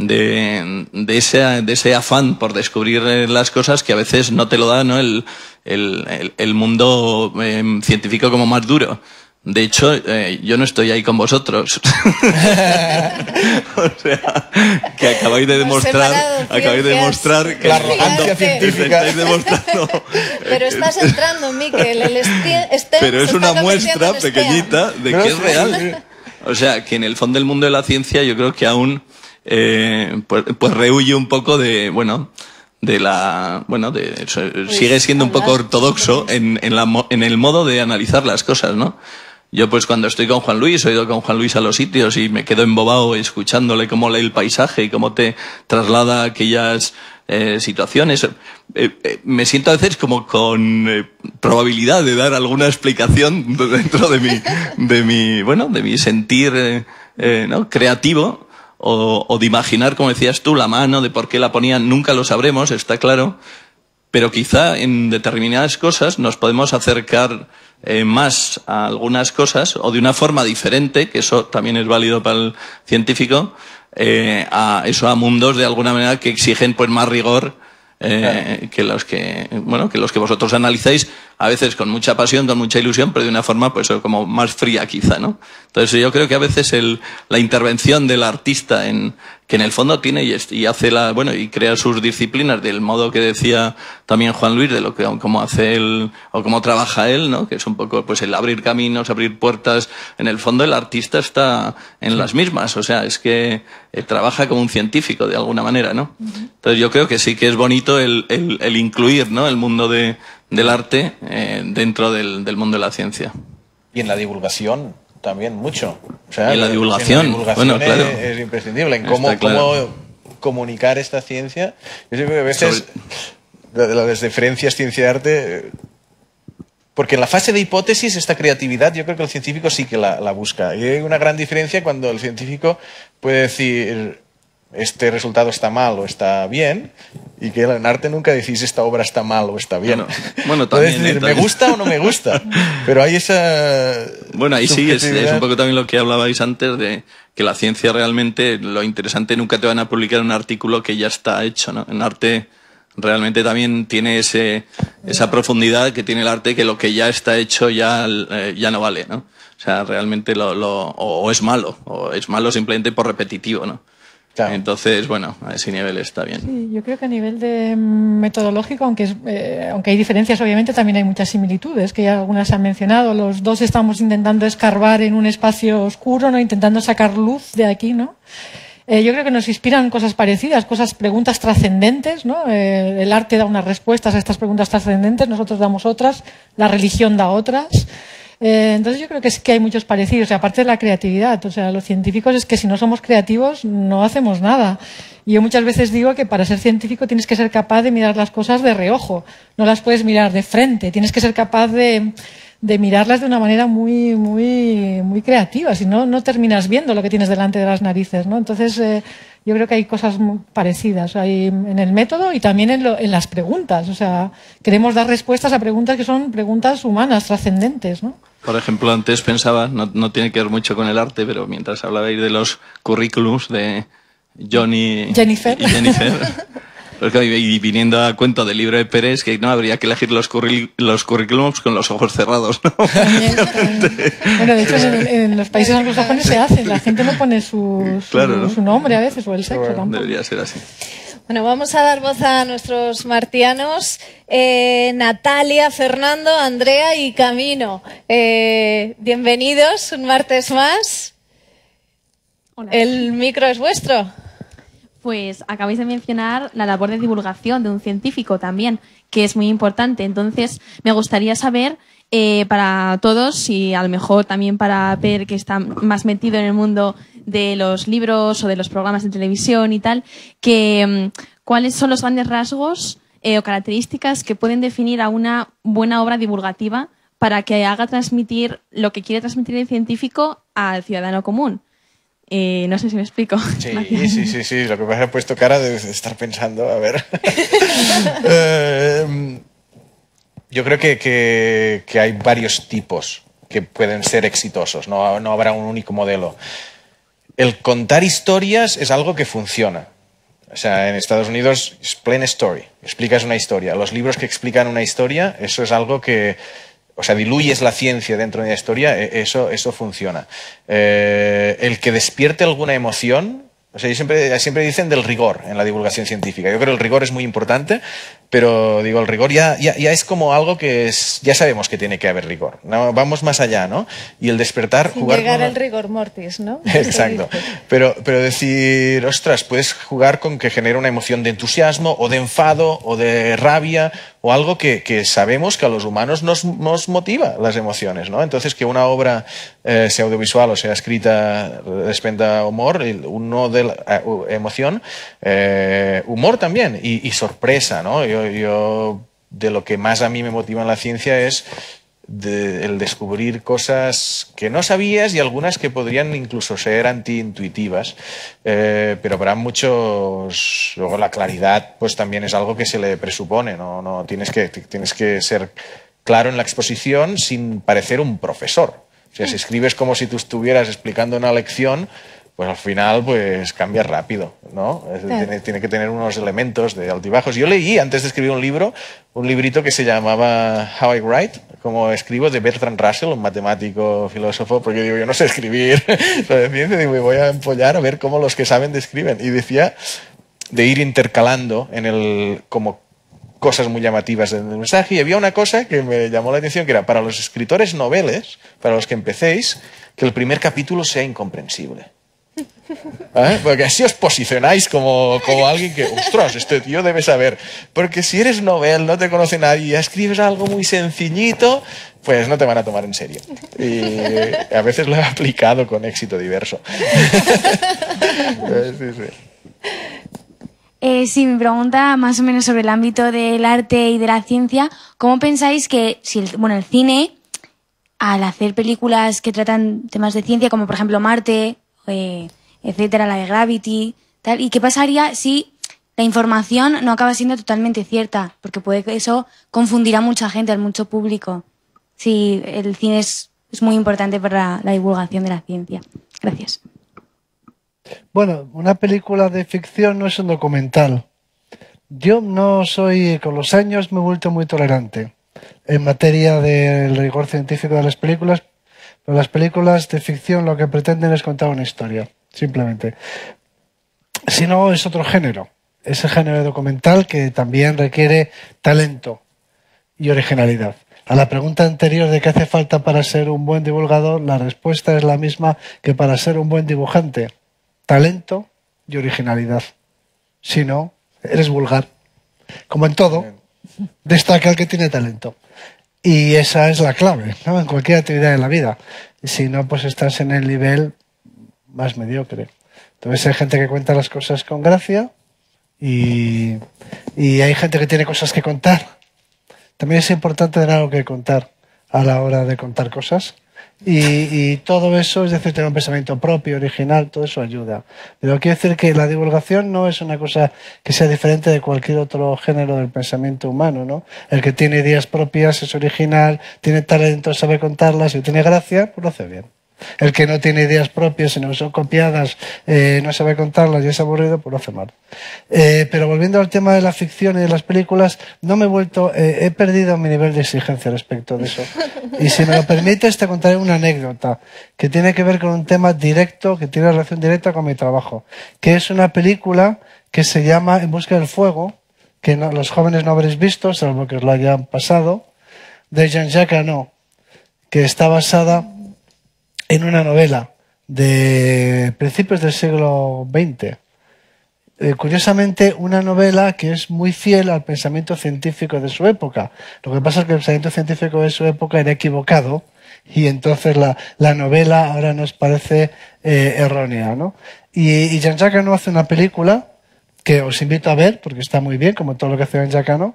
Speaker 3: de, de, ese, de ese afán por descubrir eh, las cosas que a veces no te lo da, ¿no? El, el, el- el mundo eh, científico como más duro. De hecho, eh, yo no estoy ahí con vosotros. o sea, que acabáis de demostrar,
Speaker 1: separado
Speaker 3: acabáis de demostrar que
Speaker 2: La arrogancia científica.
Speaker 3: estáis demostrando
Speaker 1: Pero estás entrando, Miquel. El
Speaker 3: pero es una muestra pequeñita de que es real. O sea, que en el fondo del mundo de la ciencia yo creo que aún eh, pues, pues rehuye un poco de, bueno, de la, bueno, de, eso, sigue siendo un poco ortodoxo en, en, la, en el modo de analizar las cosas, ¿no? Yo pues cuando estoy con Juan Luis, he ido con Juan Luis a los sitios y me quedo embobado escuchándole cómo lee el paisaje y cómo te traslada aquellas eh, situaciones. Eh, eh, me siento a veces como con eh, probabilidad de dar alguna explicación dentro de mi, de mi, bueno, de mi sentir eh, ¿no? creativo o, o de imaginar, como decías tú, la mano, de por qué la ponían, nunca lo sabremos, está claro. Pero quizá en determinadas cosas nos podemos acercar eh, más a algunas cosas o de una forma diferente, que eso también es válido para el científico, eh, a eso a mundos de alguna manera que exigen pues más rigor eh, que los que bueno que los que vosotros analizáis a veces con mucha pasión con mucha ilusión pero de una forma pues como más fría quizá no entonces yo creo que a veces el, la intervención del artista en que en el fondo tiene y, y hace la bueno y crea sus disciplinas del modo que decía también Juan Luis de lo que cómo hace él o cómo trabaja él no que es un poco pues el abrir caminos abrir puertas. En el fondo el artista está en las mismas. O sea es que eh, trabaja como un científico de alguna manera no entonces yo creo que sí que es bonito el, el- el incluir no el mundo de, del arte eh, dentro del, del mundo de la ciencia
Speaker 2: Y en la divulgación también mucho. O sea,
Speaker 3: Y en la
Speaker 2: en
Speaker 3: divulgación,
Speaker 2: divulgación
Speaker 3: bueno, claro.
Speaker 2: es, es imprescindible. En cómo,
Speaker 3: claro.
Speaker 2: cómo comunicar esta ciencia. Yo sé que a veces las diferencias ciencia-arte porque en la fase de hipótesis, esta creatividad, yo creo que el científico sí que la, la, busca. Y hay una gran diferencia cuando el científico puede decir, este resultado está mal o está bien, y que en arte nunca decís esta obra está mal o está bien.
Speaker 3: Bueno, bueno también,
Speaker 2: decir, me gusta o no me gusta, pero hay esa...
Speaker 3: Bueno, ahí sí, es, es, un poco también lo que hablabais antes de que la ciencia realmente, lo interesante, nunca te van a publicar un artículo que ya está hecho, ¿no? En arte realmente también tiene ese, esa profundidad que tiene el arte que lo que ya está hecho ya, eh, ya no vale, ¿no? O sea, realmente lo, lo o es malo, o es malo simplemente por repetitivo, ¿no? Entonces, bueno, a ese nivel está bien.
Speaker 4: Sí, yo creo que a nivel de mm, metodológico, aunque, eh, aunque hay diferencias, obviamente también hay muchas similitudes, que ya algunas se han mencionado. Los dos estamos intentando escarbar en un espacio oscuro, ¿no? intentando sacar luz de aquí, ¿no? Eh, yo creo que nos inspiran cosas parecidas, cosas, preguntas trascendentes, ¿no? Eh, el arte da unas respuestas a estas preguntas trascendentes, nosotros damos otras, la religión da otras. Eh, entonces yo creo que es que hay muchos parecidos, aparte de la creatividad. O sea, los científicos es que si no somos creativos no hacemos nada. Y yo muchas veces digo que para ser científico tienes que ser capaz de mirar las cosas de reojo, no las puedes mirar de frente, tienes que ser capaz de, mirarlas de una manera muy, muy, muy creativa, si no, no terminas viendo lo que tienes delante de las narices, ¿no? Entonces, eh, yo creo que hay cosas parecidas hay en el método y también en, lo, en, las preguntas. O sea, queremos dar respuestas a preguntas que son preguntas humanas, trascendentes, ¿no?
Speaker 3: Por ejemplo, antes pensaba, no, no tiene que ver mucho con el arte, pero mientras hablabais de los currículums de Johnny
Speaker 4: Jennifer.
Speaker 3: y Jennifer y viniendo a cuento del libro de Pérez, que no habría que elegir los, los currículums con los ojos cerrados. ¿no?
Speaker 4: bueno, de hecho, en, los países anglosajones se hace, la gente no pone su, su, nombre a veces o el sexo tampoco.
Speaker 3: Debería ser así.
Speaker 1: Bueno, vamos a dar voz a nuestros martianos. Eh, Natalia, Fernando, Andrea y Camino. Eh, bienvenidos un martes más. El micro es vuestro.
Speaker 6: Pues acabáis de mencionar la labor de divulgación de un científico también, que es muy importante. Entonces, me gustaría saber eh, para todos y a lo mejor también para ver que está más metido en el mundo de los libros o de los programas de televisión y tal, que mm, cuáles son los grandes rasgos eh, o características que pueden definir a una buena obra divulgativa para que haga transmitir lo que quiere transmitir el científico al ciudadano común. Eh, no sé si me explico.
Speaker 2: Sí, sí, sí, sí. Lo que me ha puesto cara de estar pensando, a ver. eh, yo creo que, que, hay varios tipos que pueden ser exitosos, no, no habrá un único modelo. El contar historias es algo que funciona. O sea, en Estados Unidos, explain a story, explicas una historia. Los libros que explican una historia, eso es algo que, o sea, diluyes la ciencia dentro de la historia, e, eso, eso funciona. Eh, el que despierte alguna emoción, o sea, siempre, siempre dicen del rigor en la divulgación científica. Yo creo que el rigor es muy importante, pero digo, el rigor ya, ya, ya es como algo que es, ya sabemos que tiene que haber rigor. ¿no? Vamos más allá, ¿no? Y el despertar,
Speaker 1: Sin
Speaker 2: jugar.
Speaker 1: Llegar al rigor mortis, ¿no?
Speaker 2: Exacto. Pero, pero decir, ostras, puedes jugar con que genere una emoción de entusiasmo, o de enfado, o de rabia, o algo que, que sabemos que a los humanos nos, nos, motiva las emociones, ¿no? Entonces, que una obra eh, sea audiovisual o sea escrita despenda humor, uno de la, uh, emoción, eh, humor también, y, sorpresa, ¿no? Yo, de lo que más a mí me motiva en la ciencia es de, el descubrir cosas que no sabías y algunas que podrían incluso ser antiintuitivas, eh, pero para muchos, luego la claridad pues también es algo que se le presupone, no, no tienes, que, tienes que ser claro en la exposición sin parecer un profesor. O sea, si escribes como si tú estuvieras explicando una lección, pues al final pues cambia rápido, ¿no? Tiene, tiene, que tener unos elementos de altibajos. Yo leí antes de escribir un libro, un librito que se llamaba How I Write, como escribo, de Bertrand Russell, un matemático filósofo, porque digo, yo no sé escribir de ciencia, digo, me voy a empollar a ver cómo los que saben describen. Y decía de ir intercalando en el, como cosas muy llamativas en el mensaje. Y había una cosa que me llamó la atención, que era para los escritores noveles, para los que empecéis, que el primer capítulo sea incomprensible. ¿Eh? Porque así os posicionáis como, como, alguien que, ostras, este tío debe saber. Porque si eres novel, no te conoce nadie y escribes algo muy sencillito, pues no te van a tomar en serio. Y a veces lo he aplicado con éxito diverso. sí, sí.
Speaker 7: Eh, sí, mi pregunta más o menos sobre el ámbito del arte y de la ciencia. ¿Cómo pensáis que si el, bueno, el cine, al hacer películas que tratan temas de ciencia, como por ejemplo Marte, eh, etcétera, la de Gravity, tal, y qué pasaría si la información no acaba siendo totalmente cierta? Porque puede que eso confundirá a mucha gente, al mucho público. Si el cine es, es muy importante para la divulgación de la ciencia. Gracias.
Speaker 5: Bueno, una película de ficción no es un documental. Yo no soy, con los años me he vuelto muy tolerante en materia del rigor científico de las películas, pero las películas de ficción lo que pretenden es contar una historia, simplemente. Si no, es otro género. Es el género documental que también requiere talento y originalidad. A la pregunta anterior de qué hace falta para ser un buen divulgador, la respuesta es la misma que para ser un buen dibujante talento y originalidad. Si no, eres vulgar. Como en todo, destaca el que tiene talento. Y esa es la clave, ¿no? En cualquier actividad de la vida. Si no, pues estás en el nivel más mediocre. Entonces hay gente que cuenta las cosas con gracia y, y hay gente que tiene cosas que contar. También es importante tener algo que contar a la hora de contar cosas. Y, y, todo eso, es decir, tener un pensamiento propio, original, todo eso ayuda. Pero quiero decir que la divulgación no es una cosa que sea diferente de cualquier otro género del pensamiento humano, ¿no? El que tiene ideas propias es original, tiene talento, sabe contarlas y tiene gracia, pues lo hace bien. El que no tiene ideas propias, sino que son copiadas, eh, no sabe contarlas y es aburrido, pues lo hace mal. Eh, pero volviendo al tema de la ficción y de las películas, no me he vuelto, eh, he perdido mi nivel de exigencia respecto de eso. Y si me lo permites, te contaré una anécdota que tiene que ver con un tema directo, que tiene relación directa con mi trabajo, que es una película que se llama En busca del fuego, que los jóvenes no habréis visto, salvo que os lo hayan pasado, de Jean-Jacques Annaud, que está basada en una novela de principios del siglo XX. Eh, curiosamente, una novela que es muy fiel al pensamiento científico de su época. Lo que pasa es que el pensamiento científico de su época era equivocado y entonces la, la novela ahora nos parece eh, errónea. ¿no? Y, y no hace una película que os invito a ver porque está muy bien, como todo lo que hace Jean-Jacques Annaud,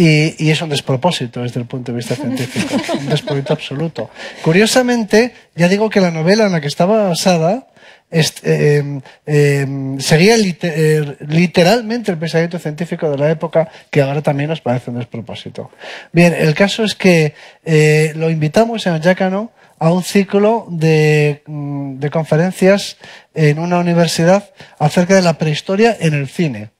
Speaker 5: y, y, es un despropósito desde el punto de vista científico, un despropósito absoluto. Curiosamente, ya digo que la novela en la que estaba basada eh, eh, seguía liter, eh, literalmente el pensamiento científico de la época, que ahora también nos parece un despropósito. Bien, el caso es que eh, lo invitamos en Yacano a un ciclo de, mm, de conferencias en una universidad acerca de la prehistoria en el cine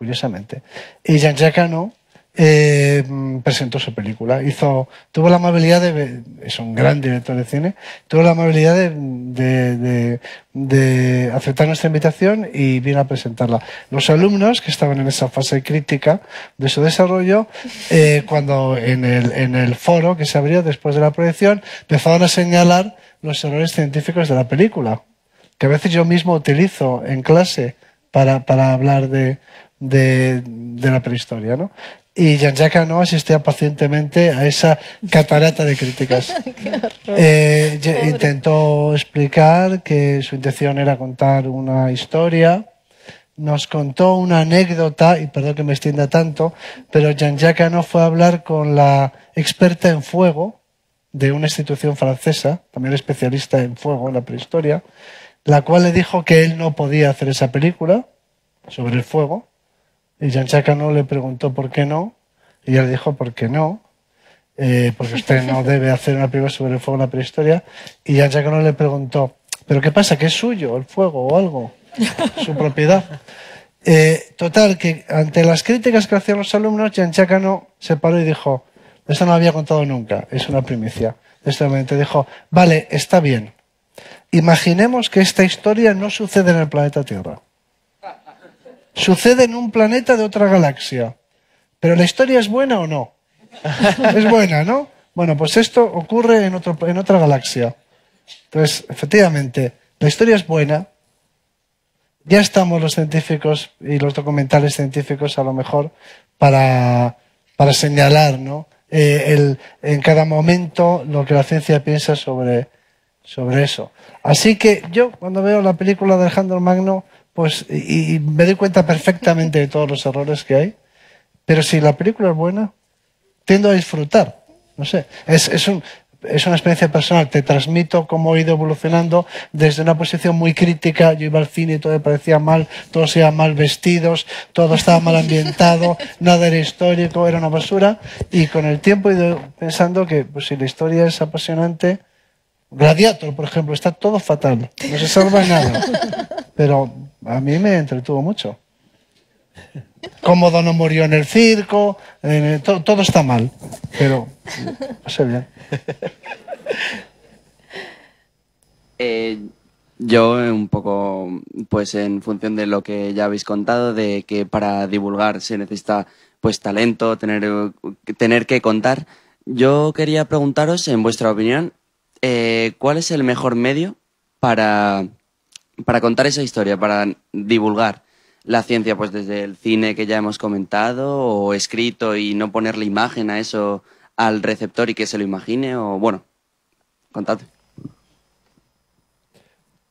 Speaker 5: curiosamente. Y Annaud eh, presentó su película. Hizo, tuvo la amabilidad de, es un gran director de cine, tuvo la amabilidad de, de, de, de, aceptar nuestra invitación y vino a presentarla. Los alumnos que estaban en esa fase crítica de su desarrollo, eh, cuando en el, en el foro que se abrió después de la proyección, empezaron a señalar los errores científicos de la película, que a veces yo mismo utilizo en clase para, para hablar de, de, de, la prehistoria, ¿no? Y Jean-Jacques no asistía pacientemente a esa catarata de críticas. eh, intentó explicar que su intención era contar una historia, nos contó una anécdota, y perdón que me extienda tanto, pero Jean-Jacques no fue a hablar con la experta en fuego de una institución francesa, también especialista en fuego en la prehistoria, la cual le dijo que él no podía hacer esa película sobre el fuego, y Jean Chacano le preguntó por qué no, y él dijo por qué no, eh, porque usted no debe hacer una película sobre el fuego en la prehistoria. Y Jean Chacano le preguntó, ¿pero qué pasa? ¿Que es suyo el fuego o algo? Su propiedad. Eh, total, que ante las críticas que hacían los alumnos, Jean Chacano se paró y dijo, esto no lo había contado nunca, es una primicia. Este momento dijo, vale, está bien. Imaginemos que esta historia no sucede en el planeta Tierra sucede en un planeta de otra galaxia. Pero la historia es buena o no? es buena, ¿no? Bueno, pues esto ocurre en, otro, en otra galaxia. Entonces, efectivamente, la historia es buena. Ya estamos los científicos y los documentales científicos a lo mejor para, para señalar, ¿no? Eh, el, en cada momento lo que la ciencia piensa sobre, sobre eso. Así que yo, cuando veo la película de Alejandro Magno, pues, y, y me doy cuenta perfectamente de todos los errores que hay. Pero si la película es buena, tiendo a disfrutar. No sé, es, es, un, es una experiencia personal. Te transmito cómo he ido evolucionando desde una posición muy crítica. Yo iba al cine y todo me parecía mal, todos iban mal vestidos, todo estaba mal ambientado, nada era histórico, era una basura. Y con el tiempo he ido pensando que pues, si la historia es apasionante, Gladiator, por ejemplo, está todo fatal, no se salva nada. Pero a mí me entretuvo mucho. Cómodo no murió en el circo, to- todo está mal, pero pasé bien.
Speaker 8: Eh, yo eh, un poco, pues en función de lo que ya habéis contado, de que para divulgar se necesita pues talento, tener, eh, que contar. Yo quería preguntaros, en vuestra opinión, ¿cuál es el mejor medio para, para contar esa historia, para divulgar la ciencia, pues desde el cine que ya hemos comentado, o escrito y no ponerle imagen a eso al receptor y que se lo imagine, o bueno, contad.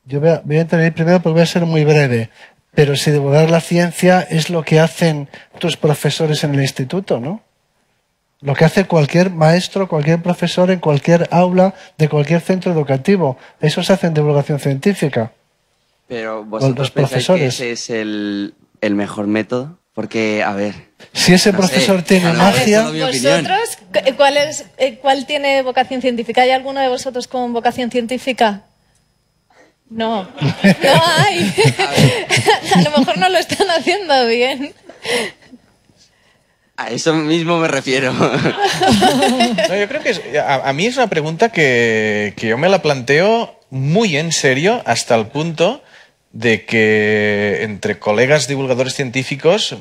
Speaker 5: Yo voy a, voy a intervenir primero porque voy a ser muy breve. Pero si divulgar la ciencia es lo que hacen tus profesores en el instituto, ¿no? Lo que hace cualquier maestro, cualquier profesor en cualquier aula de cualquier centro educativo. Eso se hace en divulgación científica.
Speaker 8: Pero vosotros pensáis que
Speaker 5: profesores.
Speaker 8: ese es el, el mejor método, porque, a ver,
Speaker 5: Si ese
Speaker 8: No sé,
Speaker 5: profesor tiene magia.
Speaker 1: ¿Vosotros cu- cuál, es, eh, cuál tiene vocación científica? ¿Hay alguno de vosotros con vocación científica? No, no hay. A lo mejor no lo están haciendo bien.
Speaker 8: a eso mismo me refiero.
Speaker 2: No, yo creo que es- a, a mí es una pregunta que, que yo me la planteo muy en serio hasta el punto de que entre colegas divulgadores científicos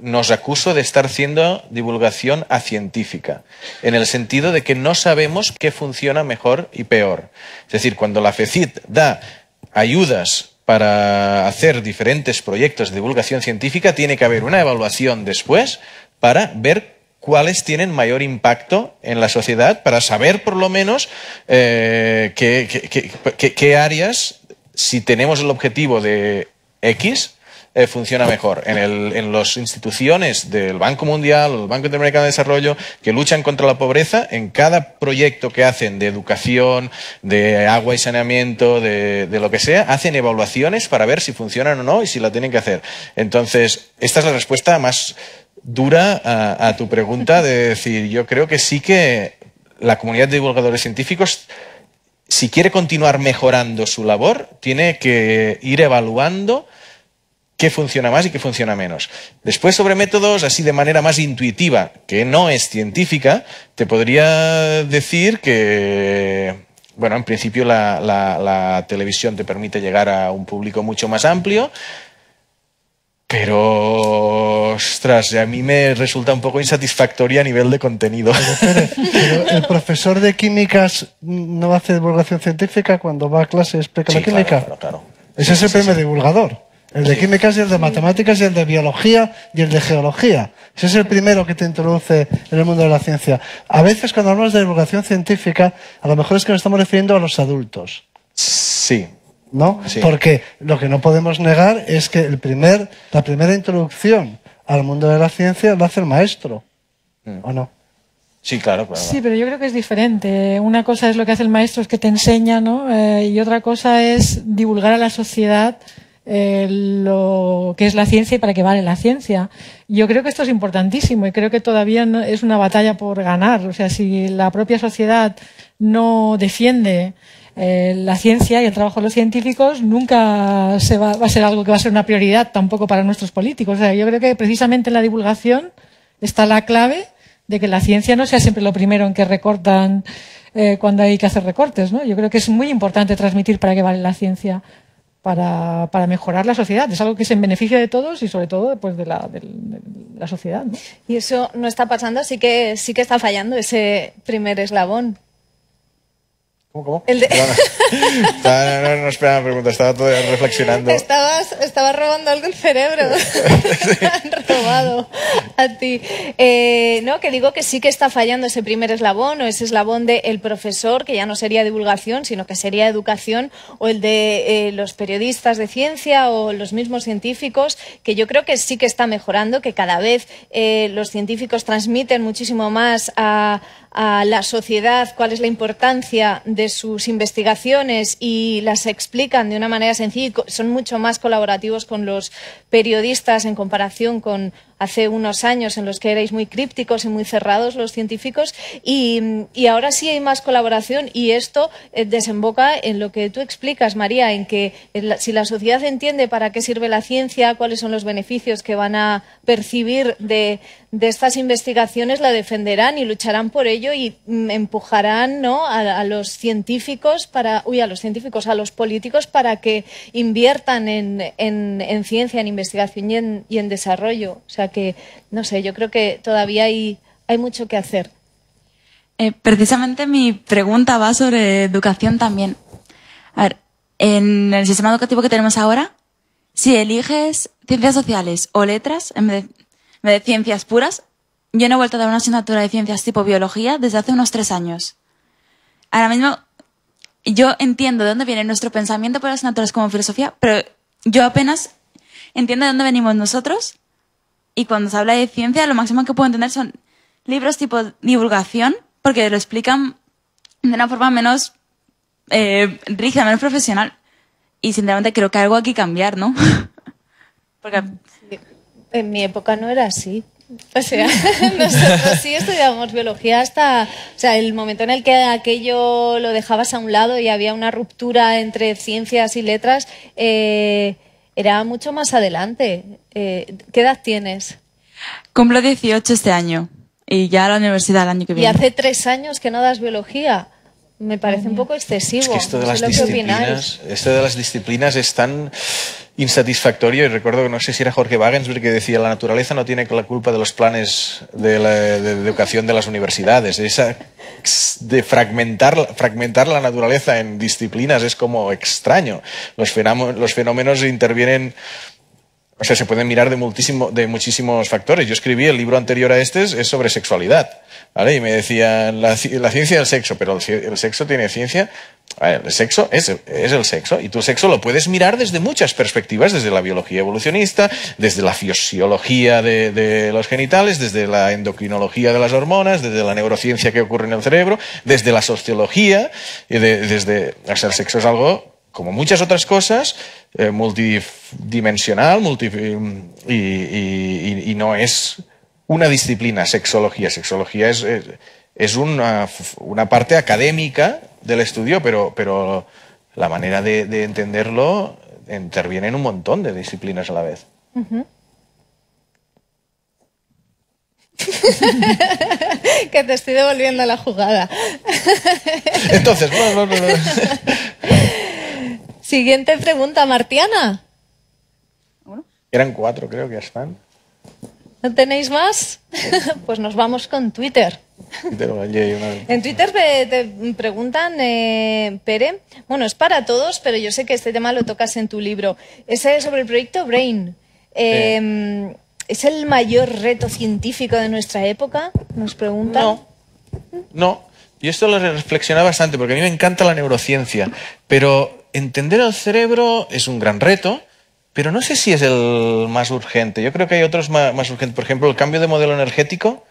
Speaker 2: nos acuso de estar haciendo divulgación acientífica, en el sentido de que no sabemos qué funciona mejor y peor. Es decir, cuando la FECIT da ayudas para hacer diferentes proyectos de divulgación científica, tiene que haber una evaluación después para ver cuáles tienen mayor impacto en la sociedad, para saber por lo menos eh, qué áreas, si tenemos el objetivo de X, eh, funciona mejor. En, el, las instituciones del Banco Mundial el Banco Interamericano de Desarrollo que luchan contra la pobreza, en cada proyecto que hacen de educación, de agua y saneamiento, de, lo que sea, hacen evaluaciones para ver si funcionan o no y si la tienen que hacer. Entonces, esta es la respuesta más dura a tu pregunta de decir, yo creo que sí que la comunidad de divulgadores científicos si quiere continuar mejorando su labor, tiene que ir evaluando qué funciona más y qué funciona menos. Después, sobre métodos, así de manera más intuitiva, que no es científica, te podría decir que, bueno, en principio la, la- televisión te permite llegar a un público mucho más amplio, pero, ostras, a mí me resulta un poco insatisfactoria a nivel de contenido.
Speaker 5: pero el profesor de químicas no hace divulgación científica cuando va a clase y explica
Speaker 2: Sí,
Speaker 5: la química.
Speaker 2: claro, claro, claro.
Speaker 5: Ese es el primer divulgador. El de químicas y el de matemáticas y el de biología y el de geología. Ese es el primero que te introduce en el mundo de la ciencia. A veces cuando hablamos de divulgación científica, a lo mejor es que nos estamos refiriendo a los adultos.
Speaker 2: Sí,
Speaker 5: ¿no?
Speaker 2: Sí.
Speaker 5: Porque lo que no podemos negar es que el primer, la primera introducción al mundo de la ciencia lo hace el maestro. ¿O no?
Speaker 2: sí, claro, claro.
Speaker 4: Sí, pero yo creo que es diferente. Una cosa es lo que hace el maestro, es que te enseña, ¿no? Eh, y otra cosa es divulgar a la sociedad eh, lo que es la ciencia y para qué vale la ciencia. Yo creo que esto es importantísimo y creo que todavía no- es una batalla por ganar. O sea, si la propia sociedad no defiende eh, la ciencia y el trabajo de los científicos, nunca se va, a ser algo que va a ser una prioridad tampoco para nuestros políticos. O sea, yo creo que precisamente en la divulgación está la clave de que la ciencia no sea siempre lo primero en que recortan eh, cuando hay que hacer recortes. ¿no? Yo creo que es muy importante transmitir para qué vale la ciencia para, para mejorar la sociedad. Es algo que es en beneficio de todos y sobre todo pues, de, la, de la sociedad.
Speaker 1: Y eso no está pasando, sí que, sí que está fallando ese primer eslabón.
Speaker 2: ¿Cómo, cómo?
Speaker 1: El de-
Speaker 2: Estaba- no, no, no esperaba la pregunta, estaba todo reflexionando.
Speaker 1: Estabas, estabas robando algo el cerebro. Te han robado a ti. Eh, no, que digo que sí que está fallando ese primer eslabón o ese eslabón del el profesor, que ya no sería divulgación, sino que sería educación, o el de eh, los periodistas de ciencia o los mismos científicos, que yo creo que sí que está mejorando, que cada vez eh, los científicos transmiten muchísimo más a, a la sociedad cuál es la importancia de sus investigaciones y las explican de una manera sencilla y son mucho más colaborativos con los periodistas en comparación con hace unos años en los que erais muy crípticos y muy cerrados los científicos y, y ahora sí hay más colaboración y esto eh, desemboca en lo que tú explicas, María, en que la- si la sociedad entiende para qué sirve la ciencia, cuáles son los beneficios que van a percibir de, de estas investigaciones, la defenderán y lucharán por ello y mm, empujarán ¿no? a, los científicos para, uy, a los científicos, a los políticos para que inviertan en, en- en ciencia, en investigación y en, y en desarrollo. O sea que, no sé, yo creo que todavía hay, hay mucho que hacer.
Speaker 9: Eh, precisamente mi pregunta va sobre educación también. A ver, en el sistema educativo que tenemos ahora, si eliges ciencias sociales o letras en vez de, de ciencias puras, yo no he vuelto a dar una asignatura de ciencias tipo biología desde hace unos tres años. Ahora mismo, yo entiendo de dónde viene nuestro pensamiento por asignaturas como filosofía, pero yo apenas entiendo de dónde venimos nosotros y cuando se habla de ciencia, lo máximo que puedo entender son libros tipo divulgación, porque lo explican de una forma menos eh, rígida, menos profesional. Y sinceramente creo que hay algo aquí cambiar, ¿no? porque
Speaker 1: En mi época no era así. O sea, nosotros sí estudiábamos biología hasta, o sea, el momento en el que aquello lo dejabas a un lado y había una ruptura entre ciencias y letras, eh, era mucho más adelante. Eh, ¿Qué edad tienes?
Speaker 9: cumplo 18 este año y ya a la universidad el año que
Speaker 1: Y
Speaker 9: viene.
Speaker 1: hace tres años que no das biología. Me parece un poco excesivo.
Speaker 2: Es que esto de
Speaker 1: No
Speaker 2: las
Speaker 1: sé
Speaker 2: disciplinas, esto de las disciplinas es tan insatisfactorio y recuerdo que no sé si era Jorge Wagensberg que decía la naturaleza no tiene la culpa de los planes de, la, de educación de las universidades. Esa de fragmentar, fragmentar la naturaleza en disciplinas es como extraño. Los fenómenos, los fenómenos intervienen o sea, se pueden mirar de, muchísimo, de muchísimos factores. Yo escribí el libro anterior a este, es, sobre sexualidad. ¿vale? Y me decían la, la ciencia del sexo, pero el, el sexo tiene ciencia. El sexo es, es el sexo y tu sexo lo puedes mirar desde muchas perspectivas, desde la biología evolucionista, desde la fisiología de, de los genitales, desde la endocrinología de las hormonas, desde la neurociencia que ocurre en el cerebro, desde la sociología, y de- desde, o sea, el sexo es algo como muchas otras cosas, eh, multidimensional multi, y, y- y- y no es una disciplina, sexología. Sexología es, es, es una, una parte académica del estudio, pero, pero la manera de, de entenderlo interviene en un montón de disciplinas a la vez.
Speaker 1: que te estoy devolviendo la jugada.
Speaker 2: Entonces, no, no, no.
Speaker 1: Siguiente pregunta, Martiana.
Speaker 2: eran cuatro, creo que ya están.
Speaker 1: ¿No tenéis más? pues nos vamos con Twitter. En Twitter te, te preguntan, eh, Pere, bueno, es para todos, pero yo sé que este tema lo tocas en tu libro. Ese es sobre el proyecto Brain. Eh, ¿Es el mayor reto científico de nuestra época? Nos preguntan.
Speaker 2: No. No, y esto lo reflexionaba bastante porque a mí me encanta la neurociencia, pero entender el cerebro es un gran reto, pero no sé si es el más urgente. Yo creo que hay otros ma- más, urgentes. Por ejemplo, el cambio de modelo energético,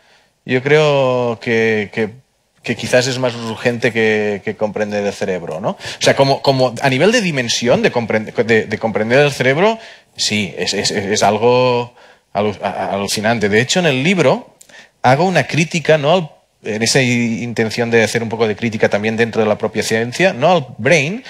Speaker 2: yo creo que, que- quizás es más urgente que, que comprender el cerebro, ¿no? O sea, como, como a nivel de dimensión de, comprend- de- de comprender el cerebro, sí, es, es- es algo alucinante. De hecho, en el libro hago una crítica, ¿no? al- en esa intención de hacer un poco de crítica también dentro de la propia ciencia, no al Brain,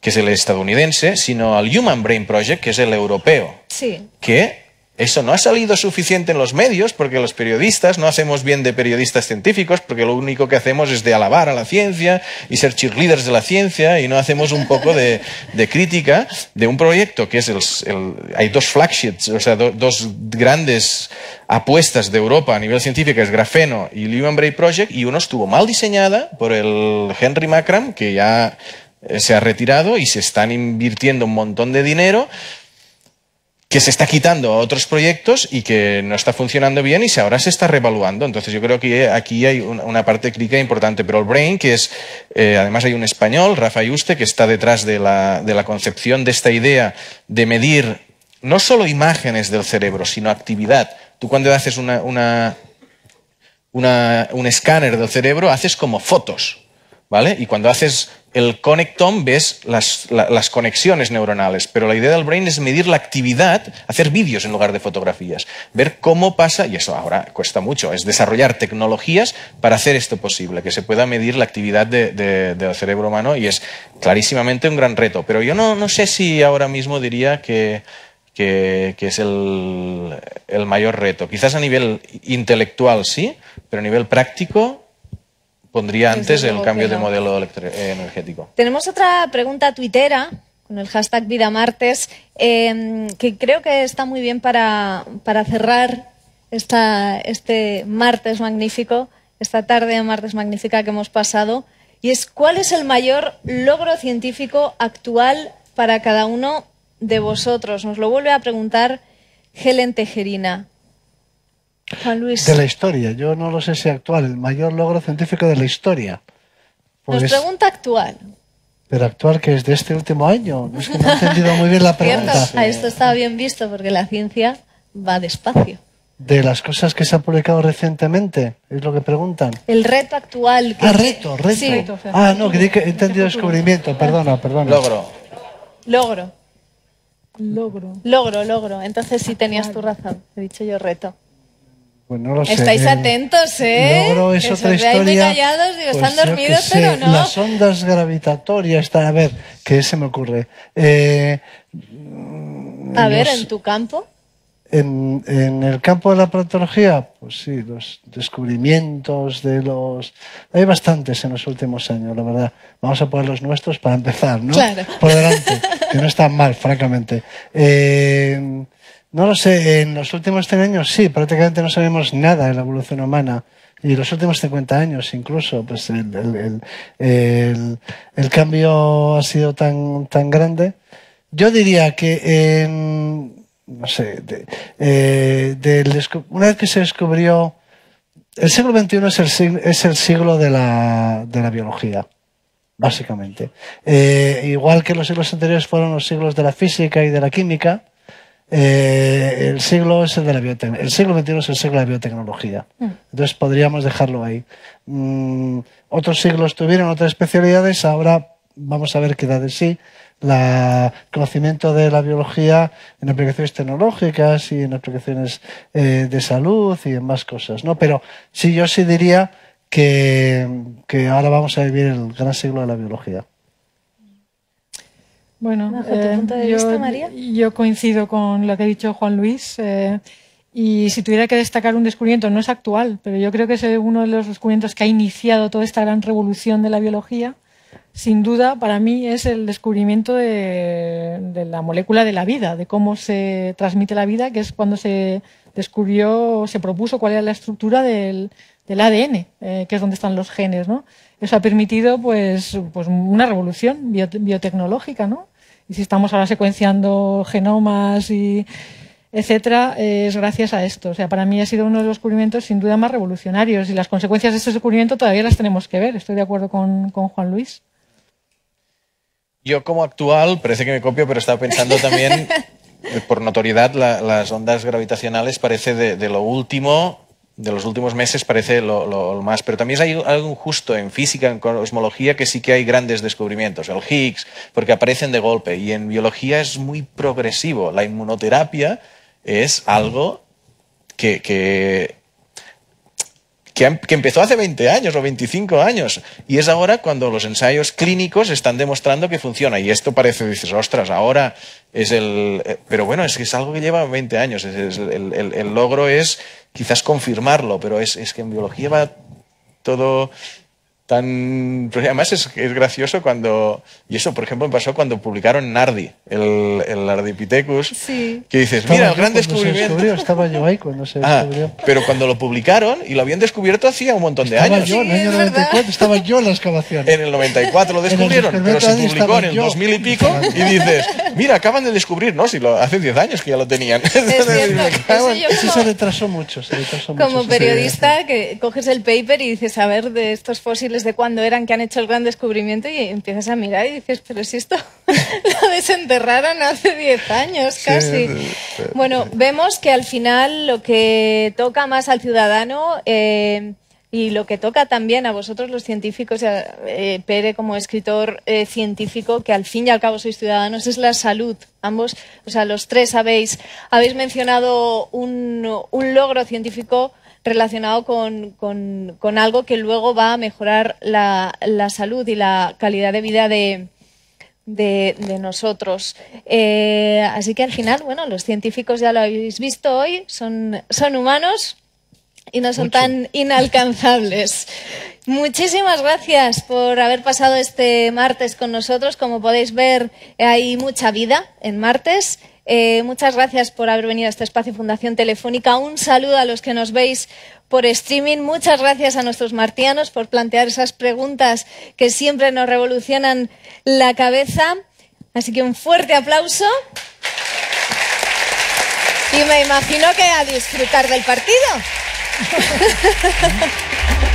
Speaker 2: que es el estadounidense, sino al Human Brain Project, que es el europeo
Speaker 1: Sí.
Speaker 2: que Eso no ha salido suficiente en los medios porque los periodistas no hacemos bien de periodistas científicos porque lo único que hacemos es de alabar a la ciencia y ser cheerleaders de la ciencia y no hacemos un poco de, de crítica de un proyecto que es el, el- hay dos flagships, o sea, do- dos grandes apuestas de Europa a nivel científico, es Grafeno y Lehman Brain Project y uno estuvo mal diseñada por el Henry Macram que ya eh, se ha retirado y se están invirtiendo un montón de dinero que se está quitando a otros proyectos y que no está funcionando bien y ahora se está revaluando. Entonces yo creo que aquí hay una, parte crítica importante. Pero el Brain, que es, eh, además hay un español, Rafa Yuste, que está detrás de la, de la concepción de esta idea de medir no solo imágenes del cerebro, sino actividad. Tú cuando haces una, una- un escáner del cerebro, haces como fotos, ¿vale? Y cuando haces el conectome ves las, la- las conexiones neuronales, pero la idea del brain es medir la actividad, hacer vídeos en lugar de fotografías, ver cómo pasa, y eso ahora cuesta mucho, es desarrollar tecnologías para hacer esto posible, que se pueda medir la actividad de- de- del cerebro humano y es clarísimamente un gran reto, pero yo no, sé si ahora mismo diría que, es el mayor reto. Quizás a nivel intelectual sí, pero a nivel práctico pondría antes el cambio de modelo eh, energético.
Speaker 1: Tenemos otra pregunta tuitera con el hashtag Vida Martes, eh, que creo que está muy bien para, para cerrar esta, este martes magnífico, esta tarde de martes magnífica que hemos pasado. Y es, ¿cuál es el mayor logro científico actual para cada uno de vosotros? Nos lo vuelve a preguntar Helen Tejerina. Juan Luis.
Speaker 5: De la historia, yo no lo sé si actual, el mayor logro científico de la historia.
Speaker 1: Nos
Speaker 5: Pues,
Speaker 1: pregunta actual.
Speaker 5: pero actual que es de este último año. No es que no he entendido muy bien la pregunta.
Speaker 1: a esto está bien visto porque la ciencia va despacio.
Speaker 5: De las cosas que se han publicado recientemente, es lo que preguntan.
Speaker 1: El reto actual. que-
Speaker 5: Ah, reto, reto.
Speaker 1: Sí,
Speaker 5: Ah, no, creí que he entendido descubrimiento, perdona, perdona.
Speaker 2: Logro.
Speaker 1: logro.
Speaker 4: Logro.
Speaker 1: Logro, logro. Entonces sí tenías tu razón. He dicho yo reto.
Speaker 5: Pues no lo sé.
Speaker 1: Estáis
Speaker 5: Eh,
Speaker 1: atentos, ¿eh?
Speaker 5: Logro es
Speaker 1: Que
Speaker 5: otra historia.
Speaker 1: callados, digo,
Speaker 5: Pues
Speaker 1: están
Speaker 5: yo
Speaker 1: dormidos,
Speaker 5: sé,
Speaker 1: pero no.
Speaker 5: Las ondas gravitatorias, está, a ver, ¿qué se me ocurre? Eh,
Speaker 1: A ver, en tu campo.
Speaker 5: En, en el campo de la patología, pues sí, los descubrimientos de los... Hay bastantes en los últimos años, la verdad. Vamos a poner los nuestros para empezar, ¿no?
Speaker 1: Claro.
Speaker 5: Por delante, que no están mal, francamente. Eh, no lo sé, en los últimos 100 años sí, prácticamente no sabemos nada de la evolución humana. Y los últimos 50 años incluso, pues el, el- el- el- cambio ha sido tan, tan grande. Yo diría que en, no sé, de- eh, una vez que se descubrió, el siglo XXI es el, es el siglo de la, de la biología, básicamente. Eh, igual que los siglos anteriores fueron los siglos de la física y de la química, eh, el siglo es el de la biotecnología. El siglo XXI es el siglo de la biotecnología. Entonces podríamos dejarlo ahí. Mm, otros siglos tuvieron otras especialidades, ahora vamos a ver qué da de sí la conocimiento de la biología en aplicaciones tecnológicas y en aplicaciones eh, de salud y en más cosas, ¿no? Pero sí, yo sí diría que, que ahora vamos a vivir el gran siglo de la biología.
Speaker 4: Bueno,
Speaker 1: Bajo tu
Speaker 4: eh,
Speaker 1: punto de
Speaker 4: yo,
Speaker 1: vista, María.
Speaker 4: yo coincido con lo que ha dicho Juan Luis. eh, y si tuviera que destacar un descubrimiento, no es actual, pero yo creo que es uno de los descubrimientos que ha iniciado toda esta gran revolución de la biología. Sin duda, para mí es el descubrimiento de, de la molécula de la vida, de cómo se transmite la vida, que es cuando se descubrió, se propuso cuál era la estructura del, del ADN, eh, que es donde están los genes, ¿no? Eso ha permitido, pues, pues una revolución biot- biotecnológica, ¿no? Y si estamos ahora secuenciando genomas y etcétera, es gracias a esto. O sea, para mí ha sido uno de los descubrimientos sin duda más revolucionarios y las consecuencias de este descubrimiento todavía las tenemos que ver. Estoy de acuerdo con, con Juan Luis.
Speaker 2: Yo como actual, parece que me copio, pero estaba pensando también, eh, por notoriedad, la- las ondas gravitacionales parece de, de lo último, de los últimos meses parece lo, lo- más. Pero también hay algo justo en física, en cosmología, que sí que hay grandes descubrimientos. El Higgs, porque aparecen de golpe. Y en biología es muy progresivo. La inmunoterapia es algo que, que que, empezó hace 20 años o 25 años. Y es ahora cuando los ensayos clínicos están demostrando que funciona. Y esto parece, dices, ostras, ahora es el... eh, Pero bueno, es que es algo que lleva 20 años. El, el- el logro es quizás confirmarlo, pero es, es que en biología va todo tan... pero además es, es gracioso cuando... Y eso, por ejemplo, me pasó cuando publicaron Nardi, el, el Ardipithecus,
Speaker 1: Sí.
Speaker 2: que dices,
Speaker 5: Estaba
Speaker 2: mira, el gran descubrimiento...
Speaker 5: descubrió, estaba yo ahí cuando se
Speaker 2: Ah,
Speaker 5: descubrió.
Speaker 2: pero cuando lo publicaron y lo habían descubierto hacía un montón de
Speaker 5: Estaba
Speaker 2: años.
Speaker 5: yo en el año
Speaker 1: es verdad.
Speaker 5: 94, estaba yo en la excavación.
Speaker 2: En el 94 lo descubrieron, pero se publicó en el
Speaker 5: yo.
Speaker 2: 2000 y pico y dices, mira, acaban de descubrir, ¿no? Si lo, hace 10 años que ya lo tenían.
Speaker 1: Es cierto. Eso
Speaker 5: se retrasó mucho, se retrasó mucho.
Speaker 1: Como
Speaker 5: sí,
Speaker 1: periodista, que coges el paper y dices, a ver, de estos fósiles de cuándo eran que han hecho el gran descubrimiento y empiezas a mirar y dices, pero si esto lo desenterraron hace 10 años casi.
Speaker 2: sí, sí.
Speaker 1: Bueno, vemos que al final lo que toca más al ciudadano eh, y lo que toca también a vosotros los científicos, eh, Pere como escritor eh, científico, que al fin y al cabo sois ciudadanos, es la salud. Ambos, o sea, los tres habéis, habéis mencionado un, un logro científico relacionado con, con- con algo que luego va a mejorar la, la salud y la calidad de vida de, de, de nosotros. Eh, así que al final, bueno, los científicos ya lo habéis visto hoy, son, son humanos y no son tan inalcanzables. Muchísimas gracias por haber pasado este martes con nosotros. Como podéis ver, hay mucha vida en martes. Eh, muchas gracias por haber venido a este espacio Fundación Telefónica. Un saludo a los que nos veis por streaming. Muchas gracias a nuestros martianos por plantear esas preguntas que siempre nos revolucionan la cabeza. Así que un fuerte aplauso. Y me imagino que a disfrutar del partido.